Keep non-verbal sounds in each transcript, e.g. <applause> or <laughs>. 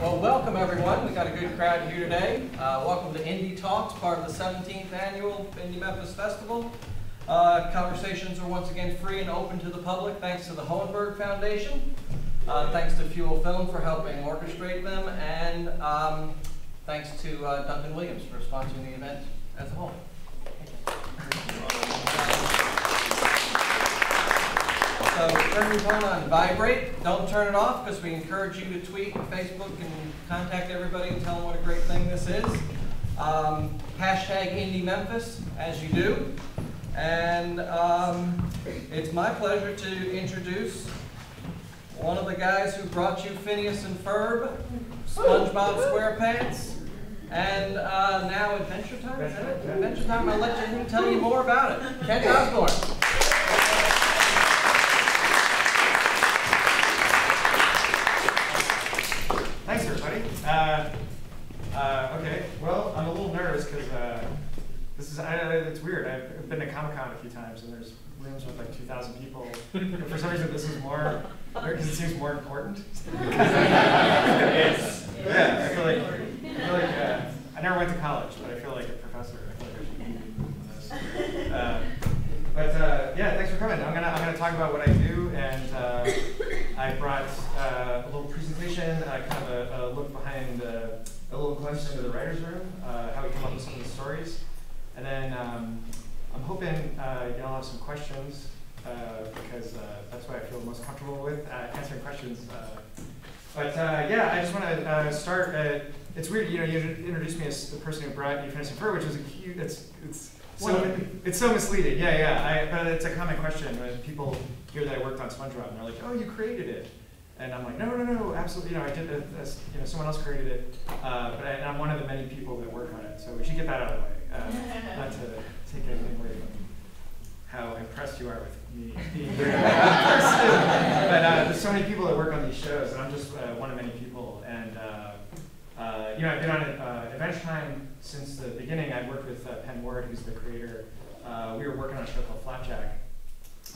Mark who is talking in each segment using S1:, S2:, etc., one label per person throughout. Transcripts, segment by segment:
S1: well, welcome everyone. We got a good crowd here today. Uh, welcome to Indie Talks, part of the 17th annual Indie Memphis Festival. Uh, conversations are once again free and open to the public thanks to the Hohenberg Foundation. Uh, thanks to Fuel Film for helping orchestrate them, and um, thanks to uh, Duncan Williams for sponsoring the event as a whole. So turn your phone on vibrate. Don't turn it off because we encourage you to tweet and Facebook and contact everybody and tell them what a great thing this is. Um, hashtag Indie Memphis as you do. And um, it's my pleasure to introduce one of the guys who brought you Phineas and Ferb, SpongeBob SquarePants, and uh, now Adventure Time. Adventure Time. I'll let you tell you more about it. Kent Osborne.
S2: Uh, uh, okay, well, I'm a little nervous because uh, this is, I, it's weird. I've been to Comic Con a few times and there's rooms with like 2,000 people. And for some reason, this is more, because it seems more important. <laughs> It's- yeah, I feel like, I feel like, uh, I never went to college, but I feel like a professor. I feel like I should be doing this. But uh, yeah, thanks for coming. I'm gonna I'm gonna talk about what I do, and uh, I brought uh, a little presentation, uh, kind of a, a look behind, a little glimpse into the writers' room, uh, how we come up with some of the stories, and then um, I'm hoping uh, y'all have some questions because that's what I feel most comfortable with answering questions. But yeah, I just want to start. Uh, it's weird, you know, you introduced me as the person who brought and Ferb, which is a cute. It's it's so it's so misleading. Yeah, yeah. I, but it's a common question when people hear that I worked on SpongeBob and they're like, "Oh, you created it," and I'm like, "No, no, no, absolutely. You know, I did. As, you know, someone else created it, uh, but I, and I'm one of the many people that work on it. So we should get that out of the way. Uh, <laughs> not to take anything away from how impressed you are with me being <laughs> here. but uh, there's so many people that work on these shows, and I'm just uh, one of many people. You know, I've been on uh, Adventure Time since the beginning. I've worked with uh, Pen Ward, who's the creator. Uh, we were working on a show called Flapjack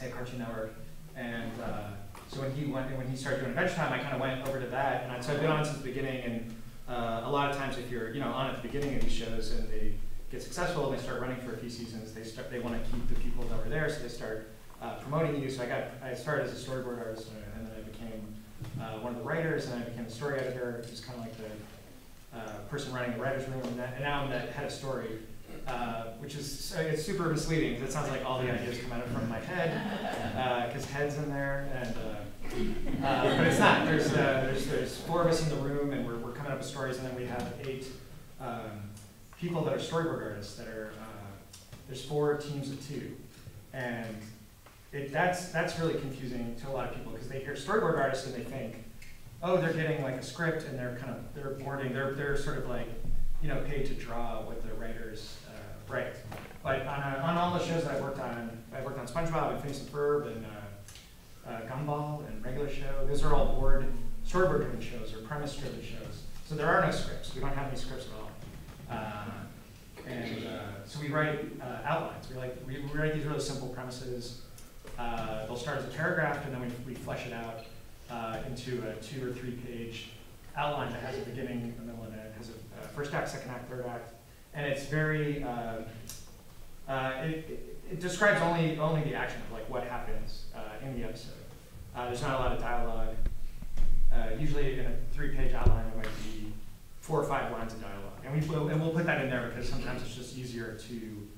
S2: at Cartoon Network, and uh, so when he went, when he started doing Adventure Time, I kind of went over to that, and I, so I've been on since the beginning. And uh, a lot of times, if you're you know on at the beginning of these shows and they get successful and they start running for a few seasons, they start they want to keep the people that were there, so they start uh, promoting you. So I got I started as a storyboard artist, and then I became one of the writers, and I became a story editor, which is kind of like the person running the writer's room, and, that, and now I'm the head of story, uh, which is it's super misleading because it sounds like all the ideas come out from my head, because head's in there, and uh, uh, but it's not. There's, uh, there's there's four of us in the room, and we're, we're coming up with stories, and then we have eight um, people that are storyboard artists that are. Uh, there's four teams of two, and it, that's that's really confusing to a lot of people because they hear storyboard artists and they think oh, they're getting like a script and they're kind of they're boarding. They're they're sort of like you know paid to draw what the writers uh, write. But on, a, on all the shows that I've worked on, I've worked on SpongeBob and Phineas and Ferb and uh, uh, Gumball and regular show. Those are all board storyboard driven shows or premise driven shows. So there are no scripts. We don't have any scripts at all. Uh, and uh, so we write uh, outlines. We like we, we write these really simple premises. Uh, they'll start as a paragraph and then we, we flesh it out uh, into a two or three page outline that has a beginning, a middle, and end. It has a, uh, first act, second act, third act, and it's very. Uh, uh, it, it, it describes only only the action of like what happens uh, in the episode. Uh, there's not a lot of dialogue. Uh, usually, in a three-page outline, there might be four or five lines of dialogue, and we will, and we'll put that in there because sometimes it's just easier to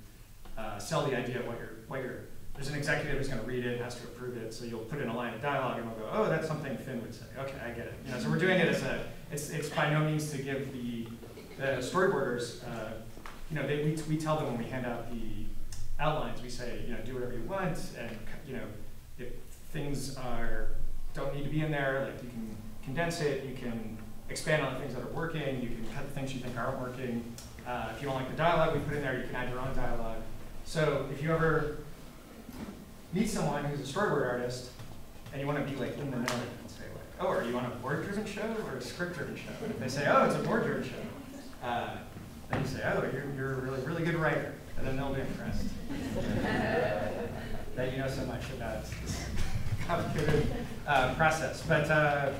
S2: sell the idea of what you're what you're there's an executive who's going to read it, and has to approve it, so you'll put in a line of dialogue and we'll go, oh, that's something Finn would say. Okay, I get it. You know, so we're doing it as a, it's, it's by no means to give the, the storyboarders, uh, you know, they, we, we tell them when we hand out the outlines, we say, you know, do whatever you want, and, you know, if things are, don't need to be in there, like you can condense it, you can expand on the things that are working, you can cut the things you think aren't working. Uh, if you don't like the dialogue we put in there, you can add your own dialogue. So if you ever meet someone who's a storyboard artist and you want to be like in the know and say like, oh, are you on a board-driven show or a script-driven show? And if they say, oh, it's a board-driven show, uh, then you say, oh, you're, you're a really, really good writer. And then they'll be impressed that you know so much about <laughs> this complicated uh, process. But uh,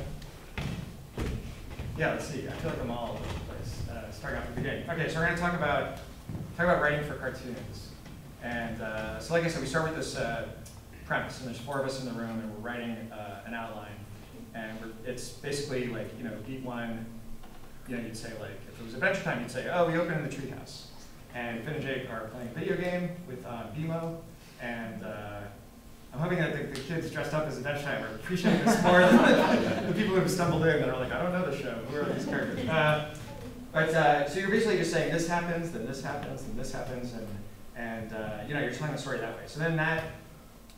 S2: yeah, let's see. I feel like I'm all over the place. Uh, starting off at the beginning. Okay, so we're going to talk about talk about writing for cartoons. And uh, so, like I said, we start with this uh, premise, and there's four of us in the room, and we're writing uh, an outline. And it's basically like you know, beat one. You know, you'd say like if it was Adventure Time, you'd say, oh, we open in the treehouse, and Finn and Jake are playing a video game with uh, BMO, and uh, I'm hoping that the, the, kids dressed up as Adventure Time are appreciating this more than <laughs> the, people who have stumbled in that are like, I don't know the show. Who are these characters? Uh, but uh, so you're basically just saying this happens, then this happens, then this happens, and and uh, you know you're telling the story that way. So then that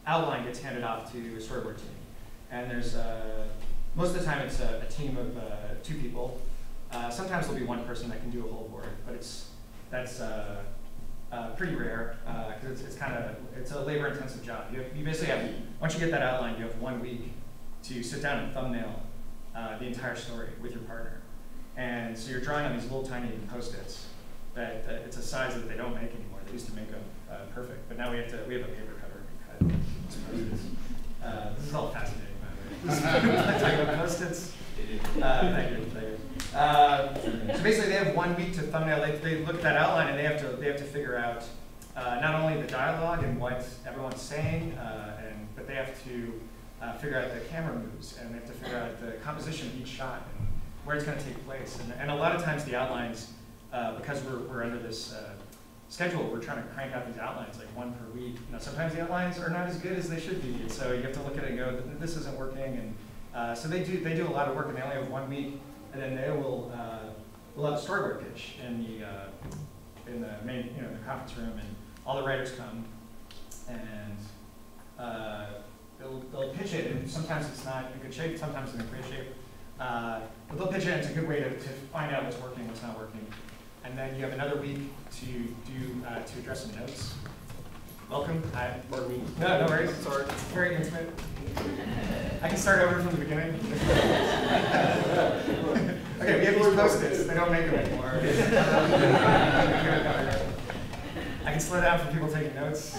S2: outline gets handed off to a storyboard team, and there's uh, most of the time it's a, a team of uh, two people. Uh, sometimes there'll be one person that can do a whole board, but it's that's uh, uh, pretty rare because it's, it's kind of it's a labor-intensive job. You, have, you basically have once you get that outline, you have one week to sit down and thumbnail the entire story with your partner. And so you're drawing on these little tiny post-its that, it's a size that they don't make anymore. They used to make them perfect, but now we have to we have a paper cutter and cut post-its. Uh, this is all fascinating, by the way. talking post-its. So basically, they have one week to thumbnail. They, they look at that outline and they have to they have to figure out uh, not only the dialogue and what everyone's saying, uh, and but they have to uh, figure out the camera moves and they have to figure out the composition of each shot and where it's going to take place. And, and a lot of times the outlines, uh, because we're, we're under this schedule, we're trying to crank out these outlines like one per week. You know, sometimes the outlines are not as good as they should be, so you have to look at it and go, this isn't working. And uh, so they do they do a lot of work, and they only have one week, and then they will uh, will have a storyboard pitch in the uh, in the main you know the conference room, and all the writers come, and uh, they'll they'll pitch it, and sometimes it's not in good shape, sometimes it's in great shape. But they'll pitch it, and it's a good way to, to find out what's working, what's not working. And then you have another week to do uh, to address some notes. Welcome. Hi.
S3: Pardon me.
S2: No, no worries. Sorry. It's very intimate. I can start over from the beginning. <laughs> okay, we have these post-its. They don't make them anymore. <laughs> I can slow down for people taking notes.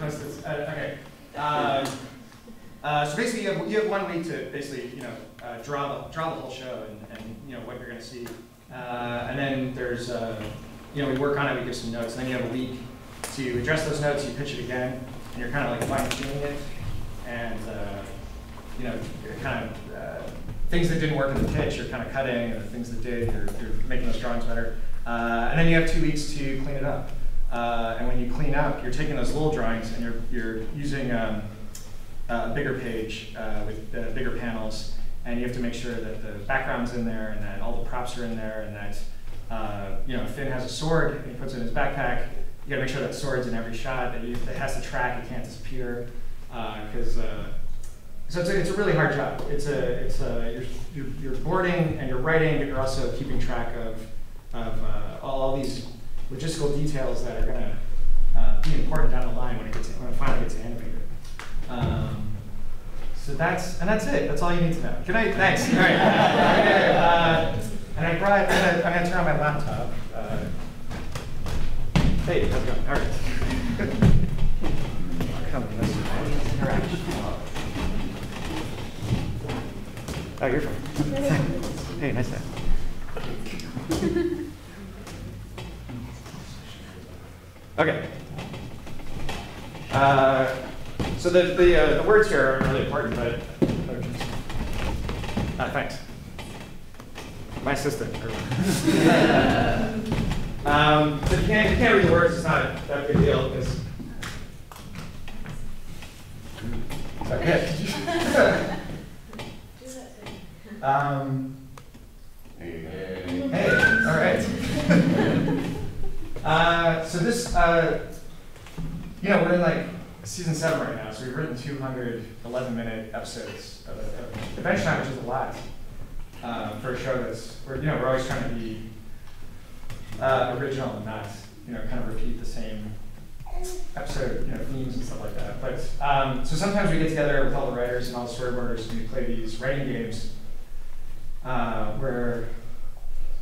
S2: post-its. Uh, okay. Uh, uh, so basically, you have, you have one week to basically, you know, uh, draw the draw the whole show and, and you know what you're going to see. Uh, and then there's, uh, you know, we work on it, we give some notes, and then you have a week to address those notes. You pitch it again, and you're kind of like fine tuning it, and uh, you know, kind of uh, things that didn't work in the pitch, you're kind of cutting, or things that did, you're, you're making those drawings better. and then you have two weeks to clean it up. and when you clean up, you're taking those little drawings and you're you're using um, a bigger page uh, with uh, bigger panels, and you have to make sure that the background's in there and that all the props are in there and that uh, you know Finn has a sword and he puts it in his backpack. You gotta make sure that sword's in every shot. That you, it has to track. It can't disappear because. Uh, uh, so it's a, it's a really hard job. It's a it's a you're, you're, boarding and you're writing, but you're also keeping track of of uh, all, these logistical details that are going to be important down the line when it gets when it finally gets animated. Um, so that's, and that's it. That's all you need to know. Good night. Thanks. All right. okay, <laughs> uh, and I brought, I'm gonna, I'm gonna turn on my laptop. Uh, hey, how's it going? All right. <laughs> Come, let's interact. Oh, you're fine. <laughs> hey, nice to Okay. Uh, so the, the, uh, the words here are really important, but uh, thanks. My assistant. <laughs> um, so if you can't, you can't read the words, it's not that big a deal because. Okay. <laughs> um, hey. hey, all right. <laughs> uh, so this, uh, you know, we're like season seven right now, so we've written 211 minute episodes of, of Adventure Time, which is a lot um, for a show that's, we're, you know, we're always trying to be uh, original and not, you know, kind of repeat the same episode, you know, themes and stuff like that. But um, so sometimes we get together with all the writers and all the storyboarders and we play these writing games uh, where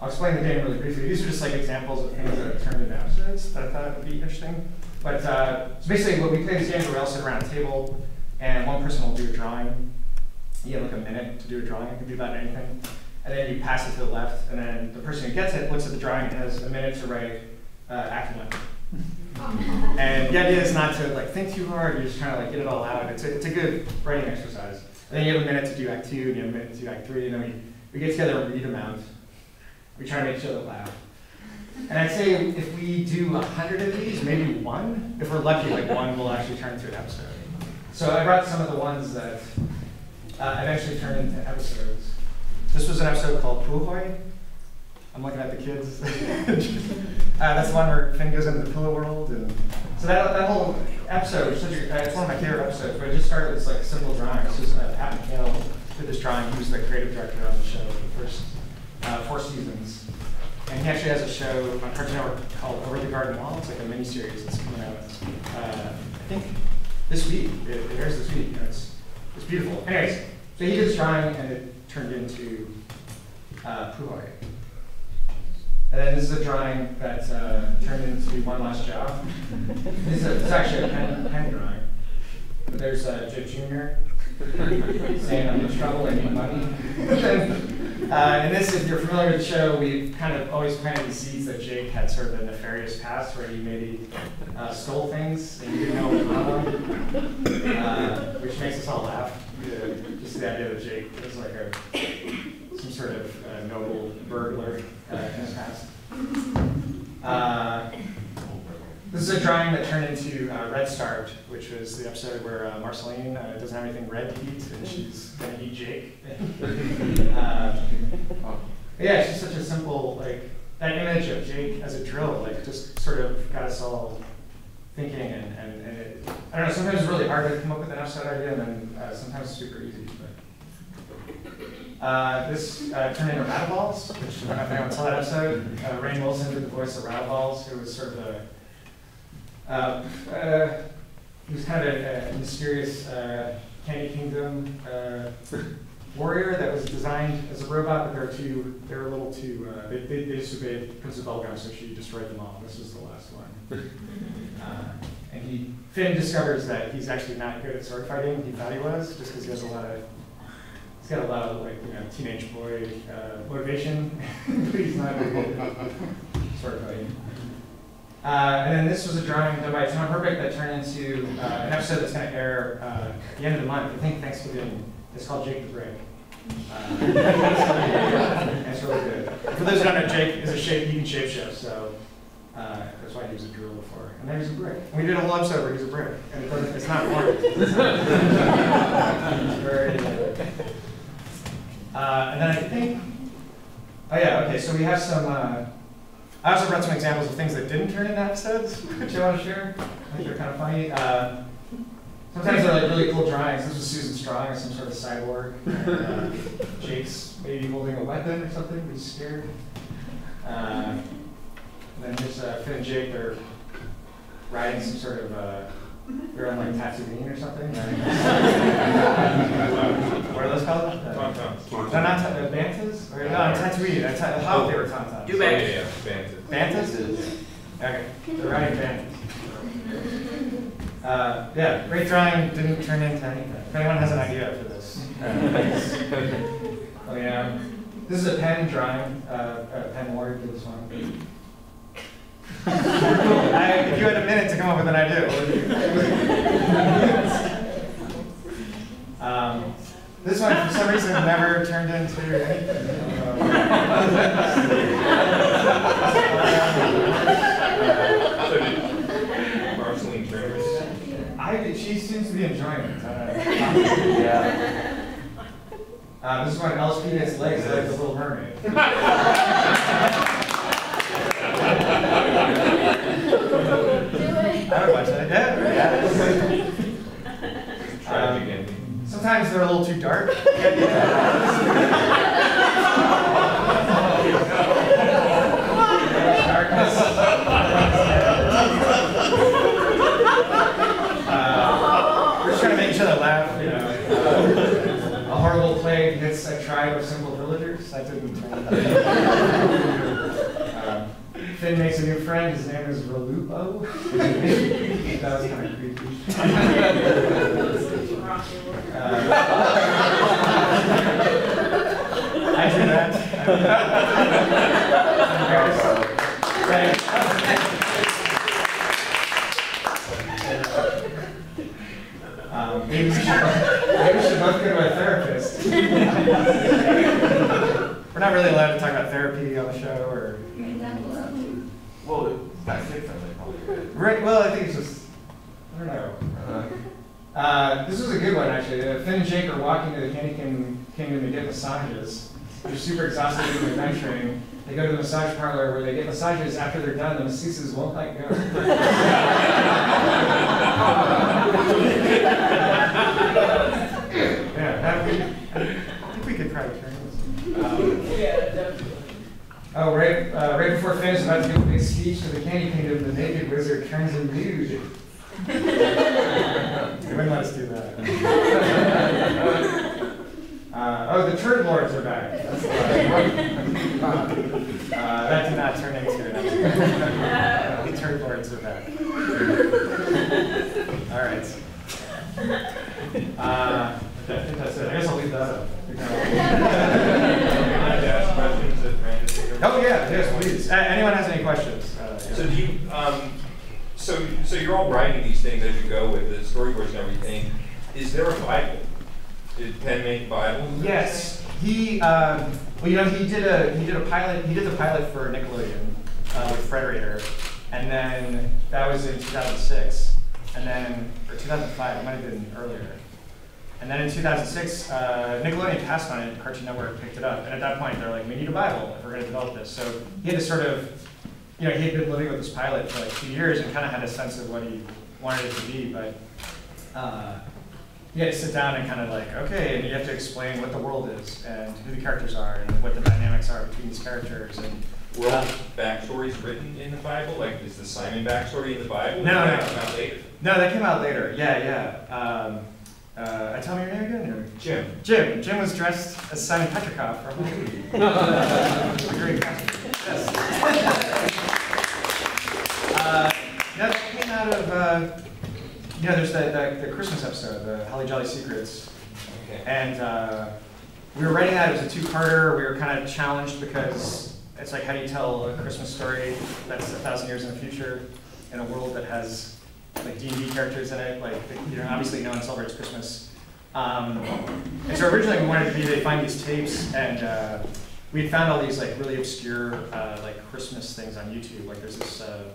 S2: I'll explain the game really briefly. These are just like examples of things that I've turned into episodes that I thought would be interesting. But uh, so basically, what we play this game where we all sit around a table, and one person will do a drawing. You have like a minute to do a drawing. You can do about anything. and then you pass it to the left, and then the person who gets it looks at the drawing and has a minute to write uh, act one. <laughs> And the idea is not to like think too hard, you're just trying to like get it all out. It's a, it's a good writing exercise. And then you have a minute to do act two, and you have a minute to do act three, and then we, we get together and read them out. We try to make each other laugh. And I'd say if we do a hundred of these, maybe one, if we're lucky, like one will actually turn into an episode. So I brought some of the ones that uh, eventually turned into episodes. This was an episode called Puhoy. I'm looking at the kids. <laughs> uh, that's the one where Finn goes into the pillow world, and so that, that whole episode, uh, it's one of my favorite episodes. But it just started with this like simple drawing. It's just uh, Pat McHale did this drawing. He was the creative director on the show for the first uh, four seasons. And he actually has a show on Cartoon Network called Over the Garden Wall. It's like a mini series that's coming out. Uh, I think this week. It, it airs this week. And it's it's beautiful. Anyways, so he did this drawing, and it turned into uh, Puhoy. And then this is a drawing that uh, turned into One Last Job. This is it's actually a pen, pen drawing. But there's uh, Joe Jr. <laughs> saying I'm in trouble, I need money. <laughs> uh, and this, if you're familiar with the show, we kind of always planted the seeds that Jake had sort of a nefarious past where he maybe uh, stole things and you didn't know was them, uh, which makes us all laugh. Uh, just the idea that Jake was like a some sort of uh, noble burglar uh, in his past. This is a drawing that turned into uh, Red Starved, which was the episode where uh, Marceline uh, doesn't have anything red to eat, and she's gonna eat Jake. <laughs> uh, yeah, it's just such a simple, like, that image of Jake as a drill, like, just sort of got us all thinking, and, and, and it, I don't know, sometimes it's really hard to come up with an episode idea, and then uh, sometimes it's super easy. But. Uh, this uh, turned into Rattleballs, which I don't know if anyone saw that episode. Uh, Rainn Wilson did the voice of Rattleballs, who was sort of a uh, uh, he was kind of a, a mysterious uh, Candy Kingdom uh, warrior that was designed as a robot, but they're too, they were a little too, uh, they, they, they disobeyed Princess Bubblegum, so she destroyed them all. This is the last one. <laughs> Uh, and he, Finn discovers that he's actually not good at sword fighting. He thought he was, just because he has a lot of, he's got a lot of like, you know, teenage boy uh, motivation, <laughs> but he's not very good at sword fighting. Uh, and then this was a drawing done by Tom Herpich that turned into uh, an episode that's going to air uh, at the end of the month. I think Thanksgiving. It's called Jake the Brick. Uh, <laughs> it's really good. For those who don't know, Jake is a shape, he can shape shift, so uh, that's why he was a drill before. And then he's a brick. And we did a whole episode where he's a brick, and it it's not <laughs> very. Uh, and then I think, oh yeah, okay. So we have some. Uh, I also brought some examples of things that didn't turn into episodes, which I want to share. I think they're kind of funny. Uh, sometimes they're like really cool drawings. This was Susan Strong of some sort of cyborg. Uh, Jake's maybe holding a weapon or something. He's scared. Uh, and then there's uh, Finn and Jake. They're riding some sort of. They're on like Tatooine or something. <laughs> What are those called? Uh,
S3: Tauntauns.
S2: No, not ta- uh, Banthas? Or, no, Tatooine. I ta- how they were Tauntauns.
S3: Yeah, yeah, yeah, Banthas.
S2: Banthas? Okay, they're riding Banthas. Uh, yeah, great drawing, didn't turn into anything. If anyone has an idea for this, uh, please let me know. This is a pen drawing, uh, uh, Pen Ward did this one. I, if you had a minute to come up with an idea, um, this one, for some reason, never turned into anything.
S3: So Marceline Turner?
S2: I, she seems to be enjoying it. Uh, yeah. Uh, this is when LSP has legs like the Little Mermaid. <laughs> I would watch that. Yeah, <laughs> yeah.
S3: Tragic
S2: Um,
S3: ending.
S2: Sometimes they're a little too dark. <laughs> <laughs> Uh, we're just trying to make each other laugh, you know. a horrible plague hits a tribe of simple villagers. That didn't turn out. Finn makes a new friend. His name is Ralupo. <laughs> that was kind of creepy. Uh, <laughs> I do that. Um, maybe, we should, maybe we should both go to a therapist. <laughs> We're not really allowed to talk about therapy on the show, or
S3: Well, that's it, probably.
S2: right? Well, I think it's just I don't know. Uh, this was a good one actually. Uh, Finn and Jake are walking to the Candy King- Kingdom to get massages. They're super exhausted from adventuring. They go to the massage parlor where they get massages. After they're done, the masseuses won't let go. <laughs> <laughs> yeah, that we, I think we could probably turn this. Um, Oh, right, uh, right before Finn is about to give a big speech to the Candy Kingdom, the naked wizard turns him nude. They <laughs> wouldn't let us do that. <laughs> Uh, oh, the Turd Lords are back. That's the last one. Uh, that did not turn into an The Turd Lords are back. All right. Uh, I think that's it. I guess I'll leave that up. <laughs>
S3: I'd ask questions that Brandon.
S2: Oh, yeah, yes, please. Uh, anyone has any questions? Uh, yeah.
S3: So do you, um, so, so you're all writing these things as you go with the storyboards and everything. Is there a Bible? Did Pen make a Bible?
S2: Yes, he. Um, well, you know, he did a he did a pilot. He did the pilot for Nickelodeon uh, with Frederator, and then that was in 2006, and then or 2005. It might have been earlier. And then in 2006, uh, Nickelodeon passed on it. Cartoon Network picked it up, and at that point, they're like, "We need a Bible if we're going to develop this." So he had to sort of, you know, he had been living with this pilot for like two years and kind of had a sense of what he wanted it to be, but. Uh, you had to sit down and kind of like, okay, and you have to explain what the world is and who the characters are and what the dynamics are between these characters and.
S3: Were all backstories written in the Bible? Like, is the Simon backstory in the Bible?
S2: No, no.
S3: that come out later?
S2: No, that came out later. Yeah, yeah. Um, uh, I tell me your name again. or-
S3: Jim.
S2: Jim. Jim was dressed as Simon Petrikov from Hawaii. <laughs> uh, great costume. Yes. Uh, that came out of. Uh, you know, there's the, the, the Christmas episode, the Holly Jolly Secrets.
S3: Okay.
S2: And uh, we were writing that, it was a two-parter, we were kind of challenged because it's like, how do you tell a Christmas story that's a thousand years in the future in a world that has like D and D characters in it, like, you know, obviously no one celebrates Christmas. Um, and so originally we wanted to be, they find these tapes and uh, we had found all these like really obscure uh, like Christmas things on YouTube, like there's this uh,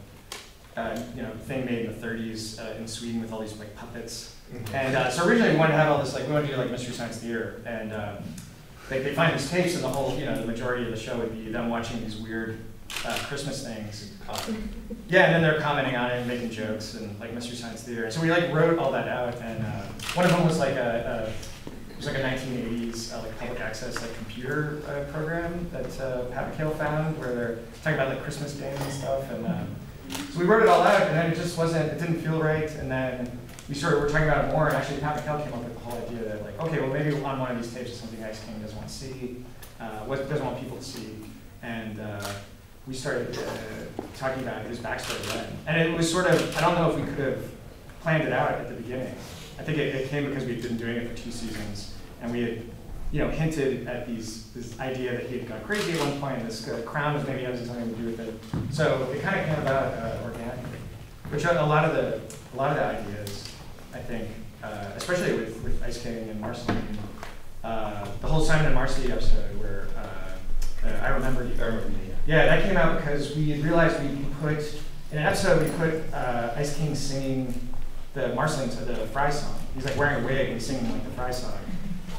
S2: uh, you know, thing made in the 30s uh, in Sweden with all these like puppets. And uh, so originally we wanted to have all this like we wanted to do like Mystery Science Theater, and uh, they, they find these tapes, and the whole you know the majority of the show would be them watching these weird uh, Christmas things. Yeah, and then they're commenting on it and making jokes and like Mystery Science Theater. So we like wrote all that out, and uh, one of them was like a, a it was like a 1980s uh, like public access like computer uh, program that uh, Pat McHale found, where they're talking about like Christmas games and stuff, and. Uh, so we wrote it all out, and then it just wasn't, it didn't feel right, and then we sort of were talking about it more, and actually Pat McHale came up with the whole idea that like, okay, well maybe on one of these tapes is something Ice King doesn't want to see, uh, what doesn't want people to see, and uh, we started uh, talking about his backstory then, and it was sort of, I don't know if we could have planned it out at the beginning. I think it, it came because we'd been doing it for two seasons, and we had, you know, hinted at these this idea that he had gone crazy at one point, this uh, crown was maybe having something to do with it. So it kind of came about uh, organically, which a lot of the a lot of the ideas, I think, uh, especially with, with Ice King and Marceline, uh, the whole Simon and Marcy episode where uh, uh, I remember.
S3: I remember
S2: Yeah, that came out because we realized we put in an episode we put uh, Ice King singing the Marceline to the Fry song. He's like wearing a wig and singing like the Fry song.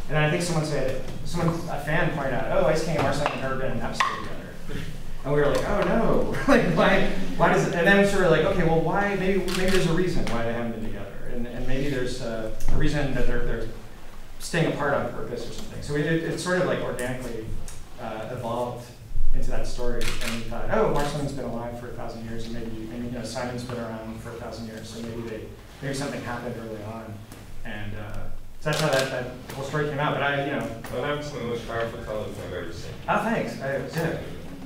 S2: And I think someone said, someone, a fan pointed out, oh, Ice King and Marceline have never been in an episode together. And we were like, oh no, <laughs> like why, why does it, and then we sort of like, okay, well why, maybe, maybe there's a reason why they haven't been together. And, and maybe there's a, a reason that they're, they're staying apart on purpose or something. So it, it, it sort of like organically uh, evolved into that story. And we thought, oh, Marceline's been alive for a thousand years, and maybe, and, you know, Simon's been around for a thousand years, so maybe they, maybe something happened early on. And uh, so that's how that, that whole story came out. But I, you know,
S3: Well, that was some of the most powerful television I've ever seen.
S2: oh, thanks. I, yeah.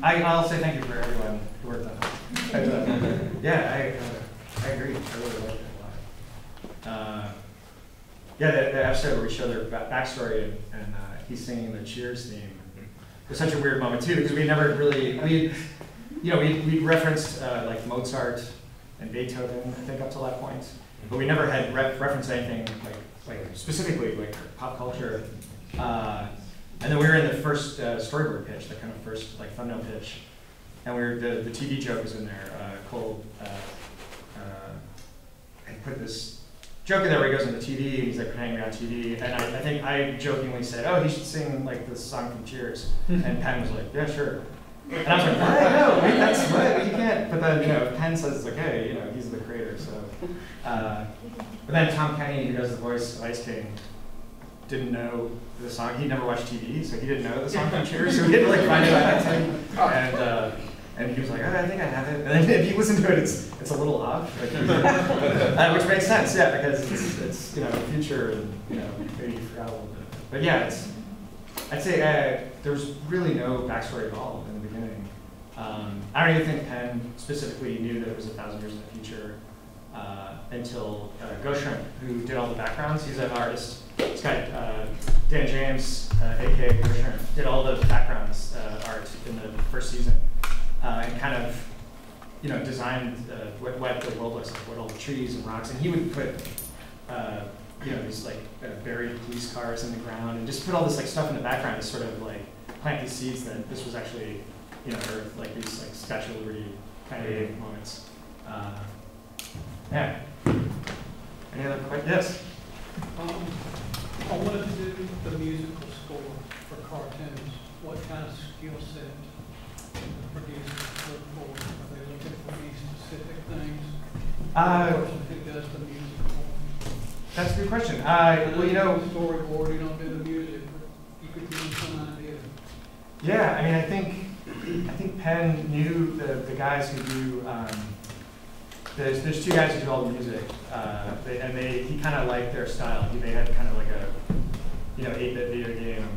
S2: I, I'll say thank you for everyone who worked on it. And, <laughs> uh, yeah, I, uh, I agree. I really liked it a lot. Uh, yeah, the, the episode where we show their backstory and, and uh, he's singing the Cheers theme. Was such a weird moment too because we never really we, you know, we we referenced uh, like Mozart and Beethoven I think up to that point, but we never had ref- referenced anything like like specifically like pop culture. Uh, and then we were in the first uh, storyboard pitch, the kind of first like thumbnail pitch, and we were the, the TV joke was in there. Uh, Cole uh, uh, had put this joke in there where he goes on the TV and he's like pretending to be on TV, and I, I think I jokingly said, "Oh, he should sing like the song from Cheers," and Pen was like, "Yeah, sure." And I was like, "What? <laughs> No, wait, that's what you can't." But then you know, Pen says it's okay. You know, he's the creator, so. Uh, but then Tom Kenny, who does the voice of Ice King, didn't know the song. He never watched TV, so he didn't know the song from Cheers. So we had to like find it on that <laughs> And uh, and he was like, oh, I think I have it. And then <laughs> if you listen to it, it's it's a little off, like, <laughs> uh, which makes sense, yeah, because it's, it's you know future and you know maybe you forgot a little bit. But yeah, it's I'd say uh, there was really no backstory at all in the beginning. Um, I don't even think Pen specifically knew that it was a thousand years in the future uh, until uh, who did all the backgrounds. He's an artist. This guy, uh, Dan James, uh, aka Ghost did all the backgrounds uh, art in the first season, uh, and kind of, you know, designed uh, what, what the world looks like, what all the trees and rocks, and he would put, uh, you know, these like uh, buried police cars in the ground, and just put all this like stuff in the background to sort of like plant these seeds that this was actually, you know, Earth, like these like Statue of Liberty kind of moments. Uh, yeah. Any other questions? Yes.
S4: Um, I wanted to do the musical score for cartoons. What kind of skill set do the producers look for? Are they looking for any specific things?
S2: Uh,
S4: The person who does the musical.
S2: That's a good question. Uh, well, you know,
S4: Storyboard, you don't do the music, but you could give some idea.
S2: yeah, I mean, I think, I think Pen knew the, the guys who do, um, there's, there's two guys who do all the music, uh, they, and they, he kind of liked their style. He- They had kind of like a, you know, eight-bit video game,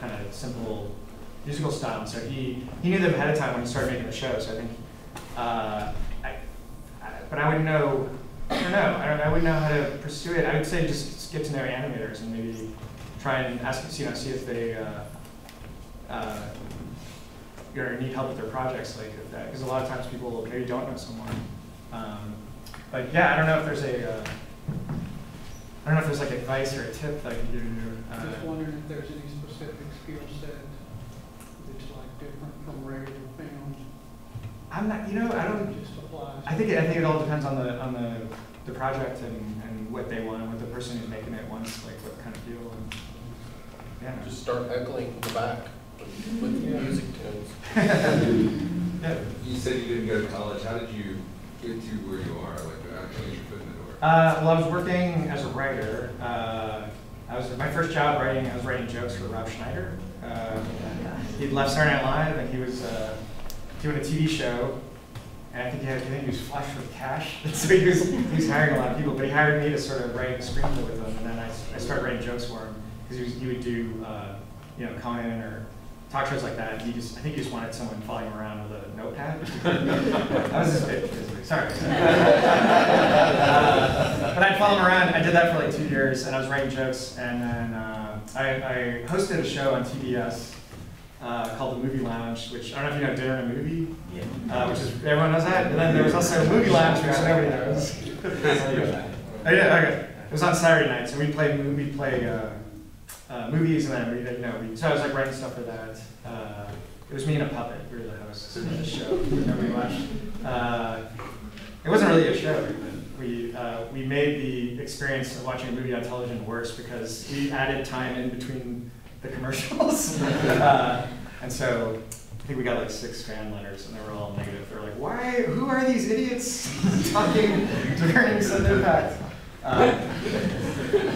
S2: kind of simple musical style. So he, he knew them ahead of time when he started making the show. So I think, uh, I, I, but I wouldn't know, I don't know, I don't, I wouldn't know how to pursue it. I would say just get to know animators and maybe try and ask, you know, see if they, uh, uh, need help with their projects, like that, because a lot of times people maybe don't know someone. Um, but yeah, I don't know if there's a, uh, I don't know if there's like advice or a tip that I can give you. Uh,
S4: Just wondering if there's any specific skill set different from regular films.
S2: I'm not, you know, I don't,
S4: Just applies.
S2: I think, it- I think it all depends on the, on the, the project and, and what they want, what the person who's making it wants, like what kind of feel and, yeah.
S5: Just start heckling the back with, with
S4: Yeah.
S5: music tunes. <laughs>
S2: Yeah.
S6: You said you didn't go to college. How did you get to where you are? Like, how did you get in the door?
S2: Uh, well, I was working as a writer. Uh, I was my first job writing. I was writing jokes for Rob Schneider. Uh, he'd left Saturday Night Live, and he was uh, doing a TV show. And I think he had, I think he was flush with cash, <laughs> so he was he was hiring a lot of people. But he hired me to sort of write a screenplay with him, and then I, I started writing jokes for him because he, he would do uh, you know Conan or talk shows like that. And he just I think he just wanted someone following him around with a notepad. <laughs> that was his bit. Sorry. <laughs> Uh, but I'd follow him around. I did that for like two years, and I was writing jokes. And then uh, I, I hosted a show on TBS uh, called the Movie Lounge, which I don't know if you know Dinner and a Movie, uh, which is everyone knows that. And then there was also a Movie Lounge, which nobody knows. Oh, yeah, okay. It was on Saturday night, so we'd play we play uh, uh, movies, and then we you know we, so I was like writing stuff for that. Uh, it was me and a puppet. We were the hosts of the show. that Nobody watched. Uh, it wasn't really a show. We uh, we made the experience of watching a movie on television worse because we added time in between the commercials, <laughs> uh, and so. I think we got like six fan letters, and they were all negative. They were like, "Why? Who are these idiots <laughs> talking during Sudden Impact?" Uh,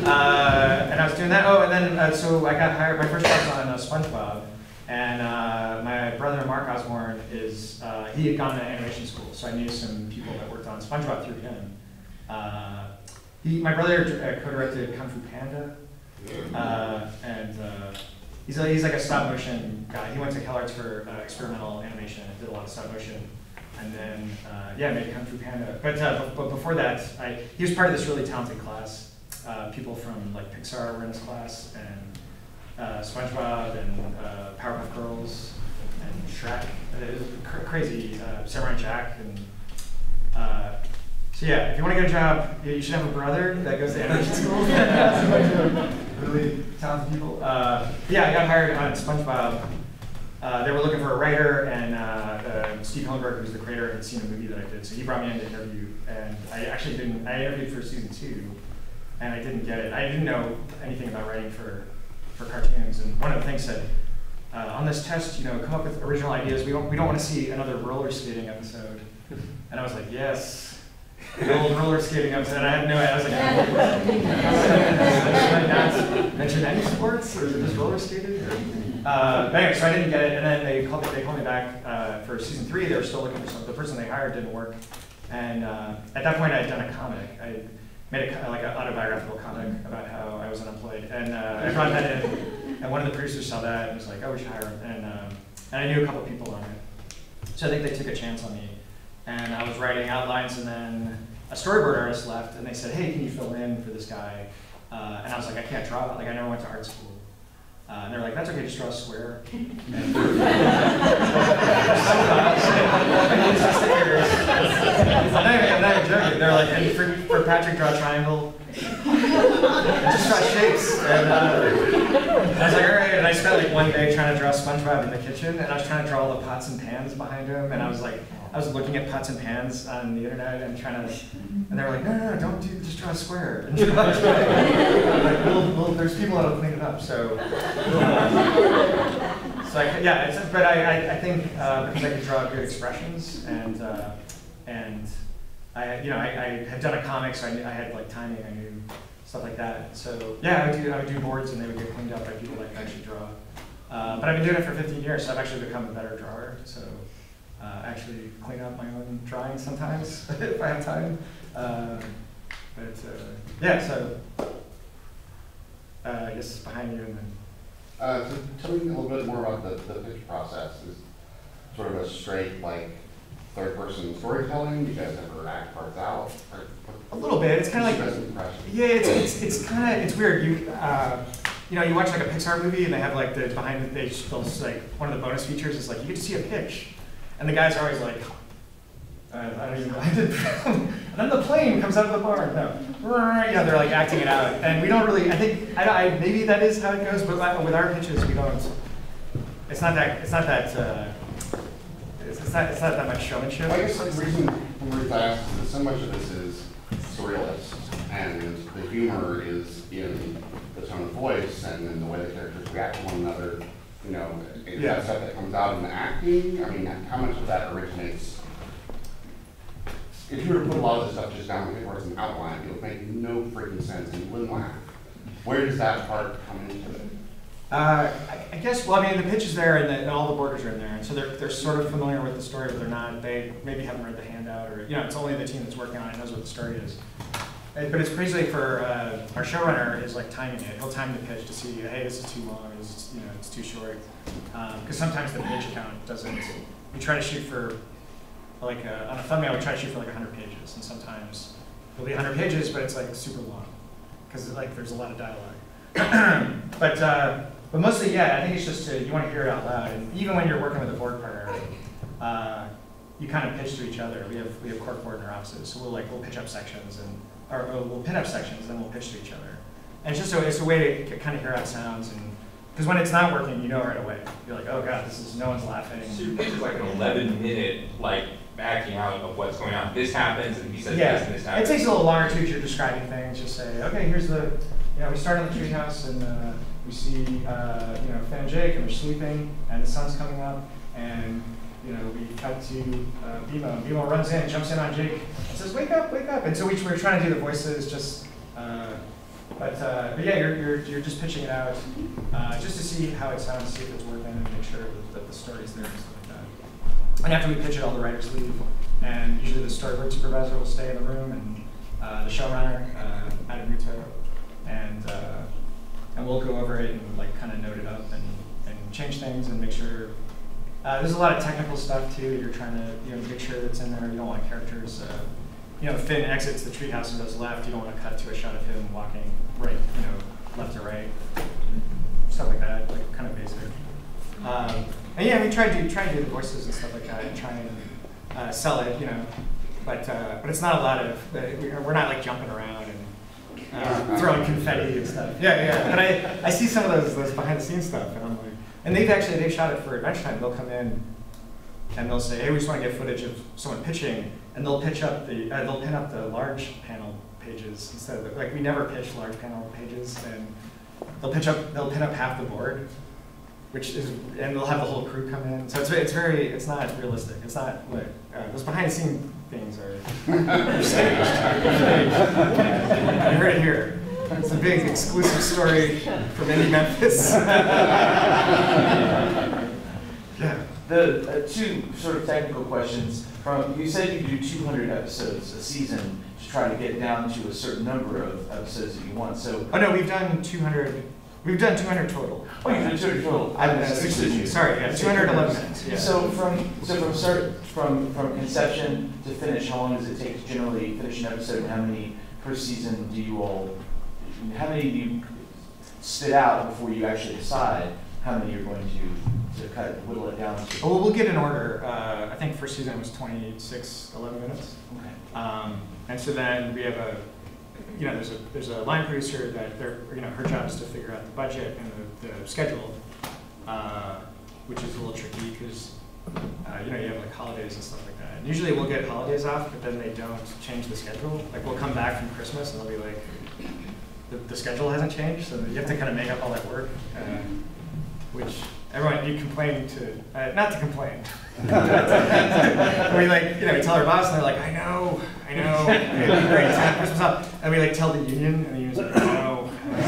S2: uh, and I was doing that. Oh, and then uh, so I got hired. My first job was on uh, SpongeBob, and uh, my brother Mark Osborne is uh, he had gone to animation school, so I knew some people that worked on SpongeBob through him. Uh, he, my brother uh, co-directed Kung Fu Panda, uh, and uh, he's a, he's like a stop motion guy. He went to CalArts for uh, experimental animation and did a lot of stop motion. And then, uh, yeah, made Kung Fu Panda. But, uh, but before that, I, he was part of this really talented class. Uh, people from like Pixar were in this class, and uh, SpongeBob and uh, Powerpuff Girls and Shrek. It was cr crazy uh, Samurai Jack and. So yeah, if you want to get a job, you you should have a brother that goes to animation <laughs> school. It's a bunch of really talented people. Uh, yeah, I got hired on SpongeBob. Uh, they were looking for a writer, and uh, uh, Steve Hillenburg, who's the creator, had seen a movie that I did, so he brought me in to interview. And I actually didn't. I interviewed for season two, and I didn't get it. I didn't know anything about writing for for cartoons. And one of the things said, uh, on this test, you know, come up with original ideas. We don't we don't want to see another roller skating episode. And I was like, yes. The old roller skating episode. I had no idea. I was like, should I not mention any sports, or is it just roller skating? Uh, but anyway, so I didn't get it, and then they called me. They called me back uh, for season three. They were still looking for some. The person they hired didn't work, and uh, at that point, I had done a comic. I made a like an autobiographical comic about how I was unemployed, and uh, I brought that in. And one of the producers saw that and was like, "Oh, we should hire him." And um, and I knew a couple people on it, so I think they took a chance on me. And I was writing outlines, and then a storyboard artist left, and they said, "Hey, can you fill in for this guy?" Uh, and I was like, "I can't draw. Like, I never went to art school." Uh, and they're like, "That's okay. Just draw a square." I'm not joking. They're like, "And for, for Patrick, draw a triangle." Just draw shapes. And uh, I was like, all right. And I spent like one day trying to draw SpongeBob in the kitchen, and I was trying to draw all the pots and pans behind him, and I was like, I was looking at pots and pans on the internet and trying to, and they were like, no, no, no, don't do, just draw a square. And <laughs> like, there's people that'll clean it up, so. uh, so I, yeah, but I, I, I think uh, because I could draw good expressions and uh, and I, you know, I, I had done a comic, so I, I had like timing, I knew stuff like that. So yeah, I would do I would do boards, and they would get cleaned up by people that could actually draw. Uh, but I've been doing it for 15 years, so I've actually become a better drawer. So uh, actually clean up my own drawings sometimes <laughs> if I have time. Um, but uh, yeah, so uh, I guess behind you and then.
S7: Uh, so tell me a little bit more about the, the pitch process. Is sort of a straight, like, third-person storytelling? You guys ever act parts out?
S2: A little bit. It's kind of like
S7: us an impression.
S2: Yeah, it's it's, it's kind of it's weird. You uh, you know you watch like a Pixar movie and they have like the behind the they those like one of the bonus features is like you get to see a pitch, and the guys are always like. Uh, I don't even know. I did, and then the plane comes out of the barn. No, you know they're like acting it out, and we don't really. I think I, don't- I maybe that is how it goes, but with our pitches we don't. It's not that. It's not that. Uh, not. It's not that much showmanship.
S7: I guess the reason, reason I is that so much of this is surrealist, and the humor is in the tone of voice and in the way the characters react to one another. You know, is
S2: Yeah.
S7: that stuff that comes out in the acting? I mean, how much of that originates? If you were to put a lot of this stuff just down here where it's an outline, it would make no freaking sense and you wouldn't laugh. Where does that part come into it?
S2: Uh, I, guess, well, I mean, the pitch is there and, the, and all the boarders are in there, and so they're, they're sort of familiar with the story, but they're not, they maybe haven't read the handout, or, you know, it's only the team that's working on it knows what the story is. Uh, But it's basically for, uh, our showrunner is like timing it, he'll time the pitch to see, hey, this is too long, this is, you know, it's too short. Um 'cause cause sometimes the page count doesn't, we try to shoot for, like, uh, on a thumbnail, we try to shoot for like hundred pages, and sometimes it'll be hundred pages, but it's like super long, cause like, there's a lot of dialogue. <clears throat> but uh, but mostly, yeah, I think it's just to, you want to hear it out loud, and even when you're working with a board partner, uh, you kind of pitch to each other. We have we have cork board in our offices, so we'll like we'll pitch up sections and or, or we'll pin up sections, and then we'll pitch to each other. And it's just a, it's a way to kind of hear it sounds, and because when it's not working, you know right away. You're like, oh god, this is no one's laughing.
S3: So your pitch is like an eleven minute, like, acting out of what's going on. This happens, and he says
S2: Yeah,
S3: this, and this happens.
S2: it takes a little longer too. 'cause You're describing things. Just say, okay, here's the, you know, we start in the treehouse and uh, we see, uh, you know, Finn and Jake, and they're sleeping, and the sun's coming up, and you know, we cut to uh, BMO, BMO runs in, jumps in on Jake, and says, "Wake up, wake up!" And so we we're trying to do the voices, just, uh, but uh, but yeah, you're, you're you're just pitching it out, uh, just to see how it sounds, see if it's working, and make sure that, the story's there and stuff like that. And after we pitch it, all the writers leave, and usually the storyboard supervisor will stay in the room, and uh, the showrunner, uh, Adam Muto, and and we'll go over it and like kind of note it up and, and change things and make sure. Uh, there's a lot of technical stuff too. You're trying to you know make sure that's in there. You don't want characters. Uh, you know, Finn exits the treehouse and goes left. You don't want to cut to a shot of him walking right. You know, left to right. Stuff like that, like kind of basic. Um, and yeah, we try to try to do the voices and stuff like that, and try and uh, sell it, you know. But uh, but it's not a lot of. Uh, we- we're not like jumping around and throwing confetti and stuff. Yeah, yeah. But I, I see some of those those behind the scenes stuff, and I'm like, and they've actually they've shot it for Adventure Time. They'll come in and they'll say, hey, we just want to get footage of someone pitching, and they'll pitch up the uh, they'll pin up the large panel pages instead of the, like we never pitch large panel pages, and they'll pitch up they'll pin up half the board. Which is, and they'll have the whole crew come in. So it's, it's very, it's not realistic. It's not like uh, those behind the scene things are staged. <laughs> You heard it here. It's a big exclusive story from Indie Memphis. <laughs> yeah.
S8: The uh, two sort of technical questions. From you said you do 200 episodes a season to try to get down to a certain number of episodes that you want. So,
S2: Oh no, we've done 200. We've done 200 total.
S8: oh, you did 200 total.
S2: Uh, excuse me, Sorry, yeah, 211 minutes. Yeah.
S8: So from so from start from from conception to finish, how long does it take to generally finish an episode, and how many per season do you all? How many do you spit out before you actually decide how many you're going to to cut whittle it down to?
S2: Well, we'll get in order. Uh, I think first season was 26, 11 minutes.
S8: Okay.
S2: Um, and so then we have a, you know, there's a there's a line producer that you know, her job is to figure out the budget and the, the schedule, uh, which is a little tricky because, uh, you know, you have like holidays and stuff like that. And usually we'll get holidays off, but then they don't change the schedule. Like we'll come back from Christmas and they'll be like, the, the schedule hasn't changed, so you have to kind of make up all that work, uh, which everyone you complain to, uh, not to complain. <laughs> we like, you know, we tell our boss, and they're like, I know, I know, great Christmas off. And we like tell the union, and the union's like, no. <laughs> the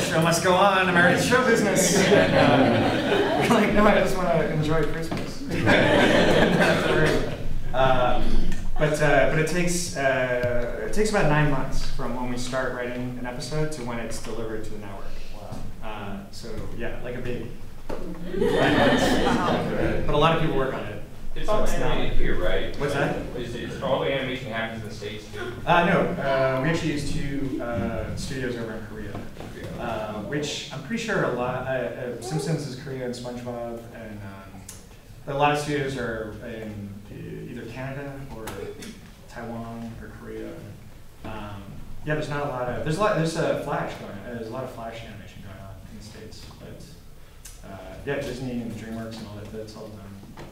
S2: show must go on, American show business. <laughs> And, uh, like, no, I just want to enjoy Christmas. <laughs> um, but uh, but it takes uh, it takes about nine months from when we start writing an episode to when it's delivered to the network.
S8: Wow.
S2: Uh, so yeah, like a baby. Nine months. But a lot of people work on it.
S3: It's
S2: So
S3: all
S2: it's not-
S3: animated here, right?
S2: What's that?
S3: Is it, all the animation happens in the States too?
S2: Uh, no, uh, we actually use two uh, studios over in Korea, uh, which I'm pretty sure a lot. Uh, uh, Simpsons is Korea and SpongeBob, and um, but a lot of studios are in either Canada or Taiwan or Korea. Um, yeah, there's not a lot of there's a lot there's a Flash going. Uh, there's a lot of Flash animation going on in the states, but uh, yeah, Disney and DreamWorks and all that. That's all done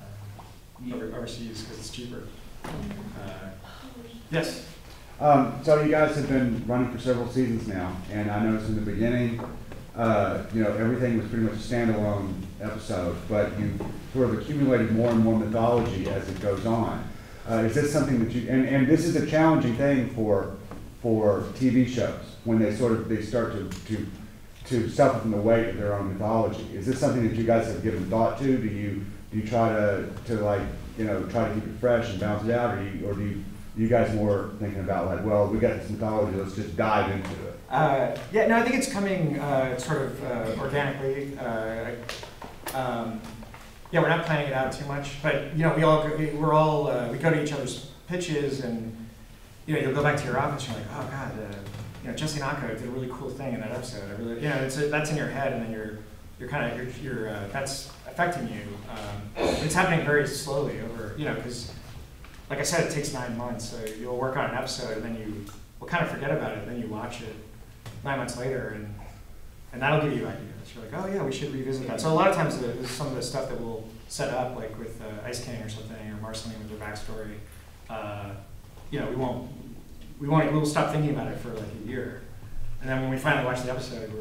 S2: um, over, overseas because it's cheaper. Uh, yes.
S9: Um, so you guys have been running for several seasons now, and I noticed in the beginning, uh, you know, everything was pretty much a standalone episode, but you sort of accumulated more and more mythology as it goes on. Uh, is this something that you, and, and this is a challenging thing for, for TV shows, when they sort of, they start to, to, to suffer from the weight of their own mythology. Is this something that you guys have given thought to? Do you, do you try to, to like, you know, try to keep it fresh and bounce it out, or do you, or do you, you guys more thinking about like, well, we got this mythology, let's just dive into it?
S2: Uh, yeah, no, I think it's coming uh, sort of uh, organically. Uh, um, yeah, we're not planning it out too much, but you know, we all go, we, we're all uh, we go to each other's pitches, and you know, you'll go back to your office, and you're like, oh god, uh, you know, Jesse Nako did a really cool thing in that episode. I really, you know, it's that's in your head, and then you're you're kind of you're, you're uh, that's affecting you. Um, it's happening very slowly over, you know, because like I said, it takes nine months. So you'll work on an episode, and then you will kind of forget about it, and then you watch it nine months later, and and that'll give you ideas. You're like, oh yeah, we should revisit that. So a lot of times, the, some of the stuff that we'll set up, like with uh, Ice King or something, or Marceline with their backstory. Uh, you know, we won't we won't we'll stop thinking about it for like a year, and then when we finally watch the episode, we're,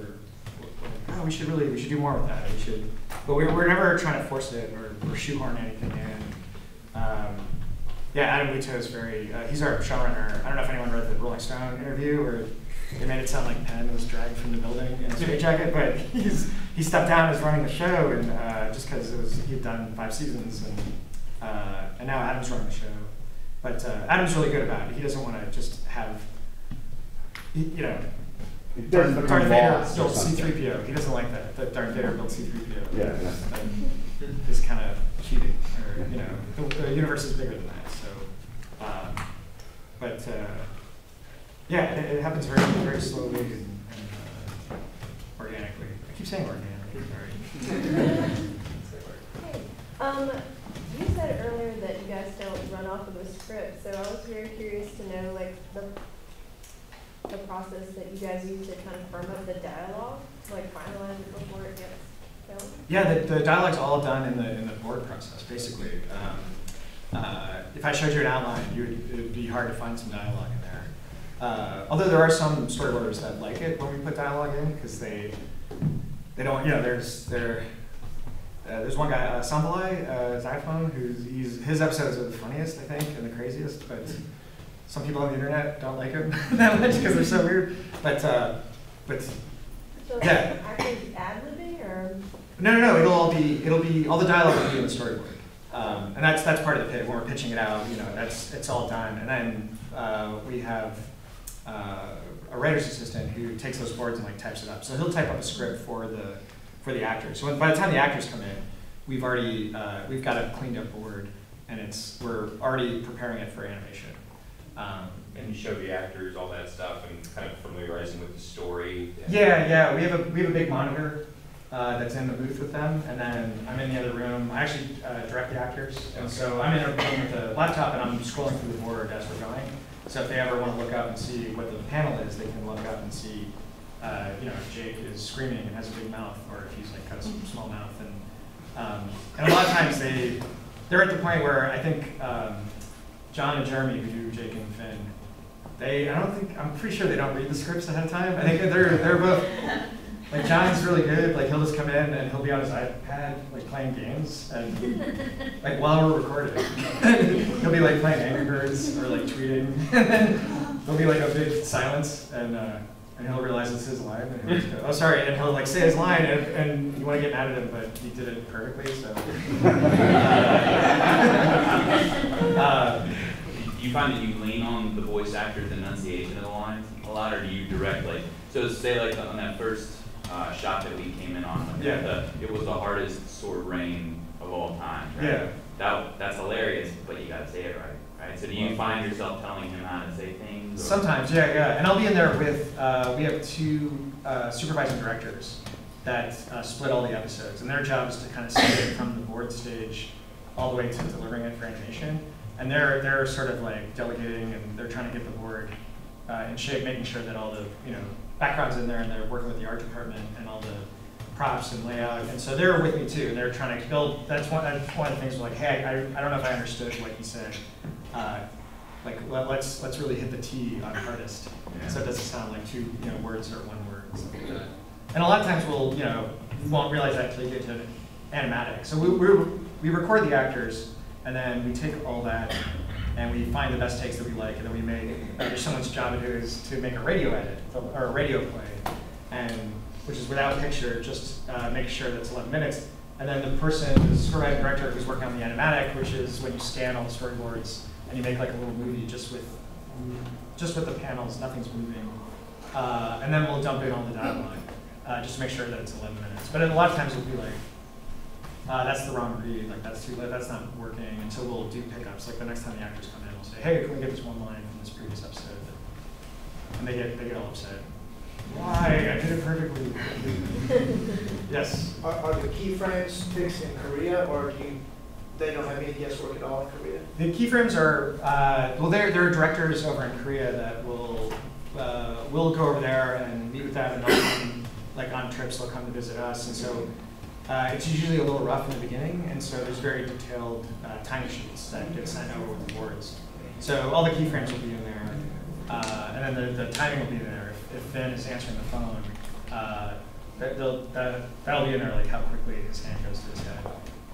S2: we're like, oh, we should really we should do more with that. We should, but we're, we're never trying to force it or, or shoehorn anything in. Um, yeah, Adam Muto is very, uh, he's our showrunner. I don't know if anyone read the Rolling Stone interview where they made it sound like Pen was dragged from the building in a straitjacket, but <laughs> he's, he stepped down as running the show and uh, just because he'd done five seasons and, uh, and now Adam's running the show. But uh, Adam's really good about it. He doesn't want to just have, you know, Darth, Darth Vader
S9: boss
S2: built. C-3PO. He doesn't like that, that Darth Vader built C-3PO.
S9: Yeah, yeah.
S2: That is kind of cheating, or, you know, the, the universe is bigger than that, so. Um, but, uh, yeah, it, it happens very, very slowly and, and uh, organically. I keep saying organically. <laughs>
S10: Hey, Um, you said earlier that you guys don't run off of a script, so I was very curious to know, like, the, the process that you guys use to kind of firm up the dialogue, to like finalize it before it gets filmed?
S2: Yeah, the, the dialogue's all done in the, in the board process, basically. Um, uh, if I showed you an outline, you would, it would be hard to find some dialogue in there. Uh, although there are some storyboarders that like it when we put dialogue in, because they, they don't, you know, there's, there, uh, there's one guy, uh, Somvilay, uh, Xayaphone, who's, he's, his episodes are the funniest, I think, and the craziest, but some people on the internet don't like him <laughs> that much because they're so weird. But, uh, but
S10: So
S2: Yeah.
S10: like, actually ad-libbing, or?
S2: no, no, no. It'll all be it'll be all the dialogue will be in the storyboard, um, and that's that's part of the pit when we're pitching it out. You know, that's it's all done, and then uh, we have uh, a writer's assistant who takes those boards and like types it up. So he'll type up a script for the for the actors. So by the time the actors come in, we've already uh, we've got a cleaned up board, and it's we're already preparing it for animation. Um,
S3: And you show the actors all that stuff and kind of familiarizing with the story.
S2: Yeah, yeah, we have a, we have a big monitor, uh, that's in the booth with them, and then I'm in the other room, I actually, uh, direct the actors, and so I'm in a room with a laptop and I'm scrolling through the board as we're going. So if they ever wanna look up and see what the panel is, they can look up and see, uh, you know, if Jake is screaming and has a big mouth, or if he's like got a s- small mouth, and, um, and a lot of times they, they're at the point where I think, um, John and Jeremy, who do Jake and Finn, they, I don't think, I'm pretty sure they don't read the scripts ahead of time. I think they're, they're both, like John's really good, like he'll just come in and he'll be on his iPad, like playing games and like while we're recording. <laughs> he'll be like playing Angry Birds or like tweeting. and <laughs> then there'll be like a big silence and, uh, and he'll realize it's his line and he'll just go, oh, sorry, and he'll like say his line and, and you wanna get mad at him, but he did it perfectly, so. <laughs> Uh,
S11: Do you find that you lean on the voice actor's enunciation of the lines a lot, or do you direct like, so say like on that first uh, shot that we came in on, like,
S2: Yeah.
S11: the, it was the hardest sword rain of all time, right?
S2: Yeah.
S11: That, that's hilarious, but you gotta say it right, right? So do you find yourself telling him how to say things?
S2: Sometimes, yeah, yeah. And I'll be in there with, uh, we have two uh, supervising directors that uh, split all the episodes. And their job is to kind of see it from the board stage all the way to delivering it for animation. And they're, they're sort of like delegating and they're trying to get the board uh, in shape, making sure that all the, you know, background's in there and they're working with the art department and all the props and layout. And so they're with me too. And they're trying to build, that's one, that's one of the things, like, hey, I, I don't know if I understood what he said. Like let, let's let's really hit the T on hardest, so it doesn't sound like two you know words or one word. and stuff like that. And a lot of times we'll you know we won't realize that until you get to animatic. So we we we record the actors, and then we take all that and we find the best takes that we like, and then we make. There's someone's job it is to make a radio edit or a radio play, and which is without picture, just uh, make sure that it's 11 minutes. And then the person, the supervising director who's working on the animatic, which is when you scan all the storyboards and you make like a little movie just with just with the panels, nothing's moving. Uh, and then we'll dump in all the dialogue, uh, just to make sure that it's 11 minutes. But a lot of times it'll be like, uh, that's the wrong read, like that's too, that's not working. And so we'll do pickups. Like the next time the actors come in, we'll say, hey, can we get this one line from this previous episode? And they get they get all upset. Why? I did it perfectly. <laughs> yes.
S12: Are, are the keyframes fixed in Korea, or do you, they don't have any guesswork at all in Korea?
S2: The keyframes are, uh, well, there, there are directors over in Korea that will, uh, will go over there and meet with them and come, like on trips, they'll come to visit us. And so uh, it's usually a little rough in the beginning. And so there's very detailed uh, tiny sheets that get sent over with the boards. So all the keyframes will be in there. Uh, and then the, the timing will be there. If, if Finn is answering the phone, uh, that, they'll, that, that'll be in there, like how quickly his hand goes to his head.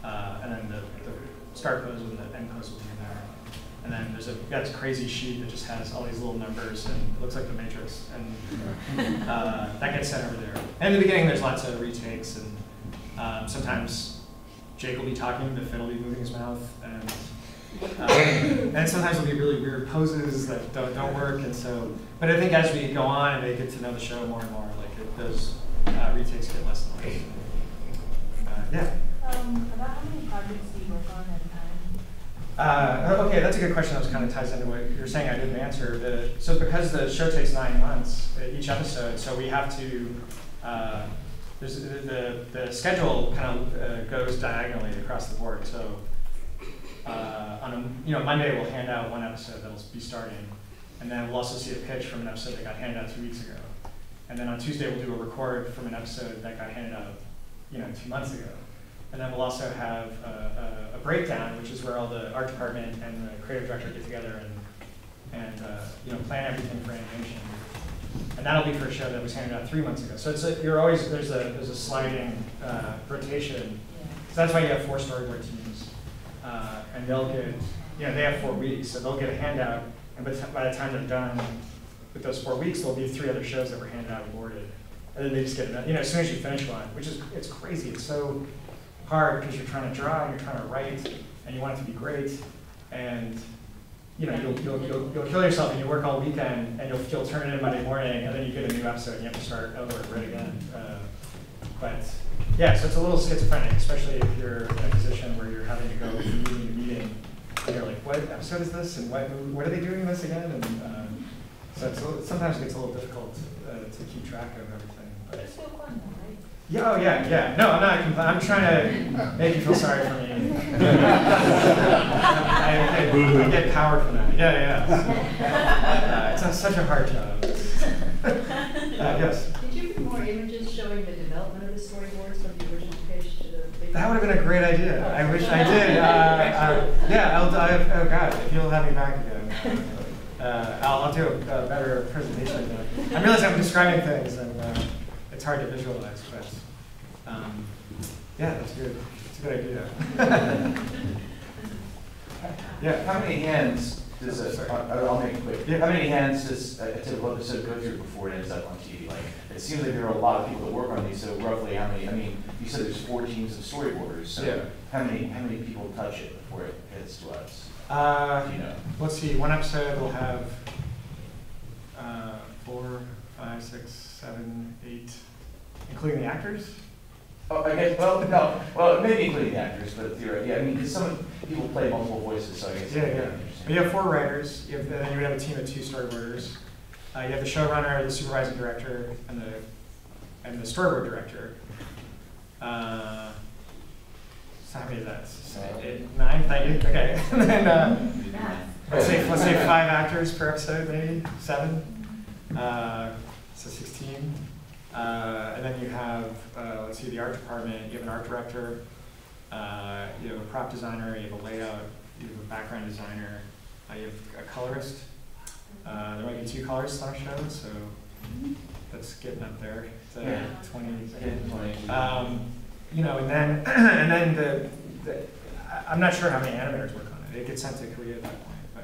S2: Uh, and then the, the start pose and the end pose will be in there. And then there's a, got this crazy sheet that just has all these little numbers and it looks like the Matrix. And <laughs> uh, that gets sent over there. And in the beginning, there's lots of retakes and um, sometimes Jake will be talking, but Finn will be moving his mouth. And, uh, and sometimes there'll be really weird poses that don't, don't work. And so, but I think as we go on and they get to know the show more and more, like it, those uh, retakes get less and less. Uh, yeah. Uh, okay, that's a good question. That was kind of ties into what you were saying. I didn't answer. The, so because the show takes nine months uh, each episode, so we have to uh, the, the schedule kind of uh, goes diagonally across the board, so, uh, on a, you know, Monday we'll hand out one episode that'll be starting, and then we'll also see a pitch from an episode that got handed out two weeks ago. And then on Tuesday, we'll do a record from an episode that got handed out, you know, two months ago. And then we'll also have a, a, a breakdown, which is where all the art department and the creative director get together and, and, uh, you know, plan everything for animation. And that'll be for a show that was handed out three months ago. So it's a, you're always, there's a, there's a sliding, uh, rotation. So that's why you have four storyboard teams. Uh, and they'll get, you know, they have four weeks, so they'll get a handout, and by by the time they're done with those four weeks, there'll be three other shows that were handed out and boarded. And then they just get, another- you know, as soon as you finish one, which is, it's crazy, it's so hard, because you're trying to draw, and you're trying to write, and you want it to be great, and, you know, you'll, you'll, you'll, you'll kill yourself, and you work all weekend, and you'll, you'll turn it in Monday morning, and then you get a new episode, and you have to start over right again. Uh, But, yeah, so it's a little schizophrenic, especially if you're in a position where you're having to go from meeting to meeting, and you're like, what episode is this, and what, what are they doing this again, and, um, so it's, sometimes it gets a little difficult, uh, to keep track of everything, but. Yeah, oh, yeah, yeah, no, I'm not, compl- I'm trying to make you feel sorry for me. <laughs> I, I, I get power from that, yeah, yeah. <laughs> Uh, It's a- such a hard job. <laughs> Uh, yes?
S13: Did you bring more images showing the development of the storyboards from the original pitch to the big?
S2: That would have been a great idea. I wish I did. Uh, uh, yeah, I'll, I, oh God, if you'll have me back again, uh, I'll, I'll do a, a better presentation. I realize I'm describing things and uh, it's hard to visualize, but um, yeah, that's good. It's a good idea. <laughs> yeah.
S8: How many hands does a, I'll I'll make it quick.
S2: Yeah.
S8: How many hands does a a typical episode go through before it ends up on TV? Like, it seems like there are a lot of people that work on these, so roughly how many, I mean, you said there's four teams of storyboarders, so
S2: Yeah.
S8: how many, how many people touch it before it hits to us?
S2: Uh,
S8: you know?
S2: let's see, one episode will have uh, four, five, six, seven, eight, including the actors?
S8: Oh, I guess, well, no, well, maybe including the actors, but theoretically, yeah, I mean, because some people play multiple voices, so I guess.
S2: Yeah, yeah. But you have four writers, you have, then you would have a team of two storyboarders. Uh, you have the showrunner, the supervising director, and the, and the storyboard director. Uh, so how many is that? Seven, eight, Nine, thank you, okay. <laughs> And then, uh, let's say, let's say five actors per episode, maybe, seven. Uh, so sixteen. Uh, and then you have, uh, let's see, the art department, you have an art director, uh, you have a prop designer, you have a layout, you have a background designer, uh, you have a colorist. Uh, there might be two colorists on a show, so that's getting up there to
S8: Yeah.
S2: twenty.
S8: Getting.
S2: Um, you know, and then, <clears throat> and then the, the, I'm not sure how many animators work on it. It gets sent to Korea at that point, but,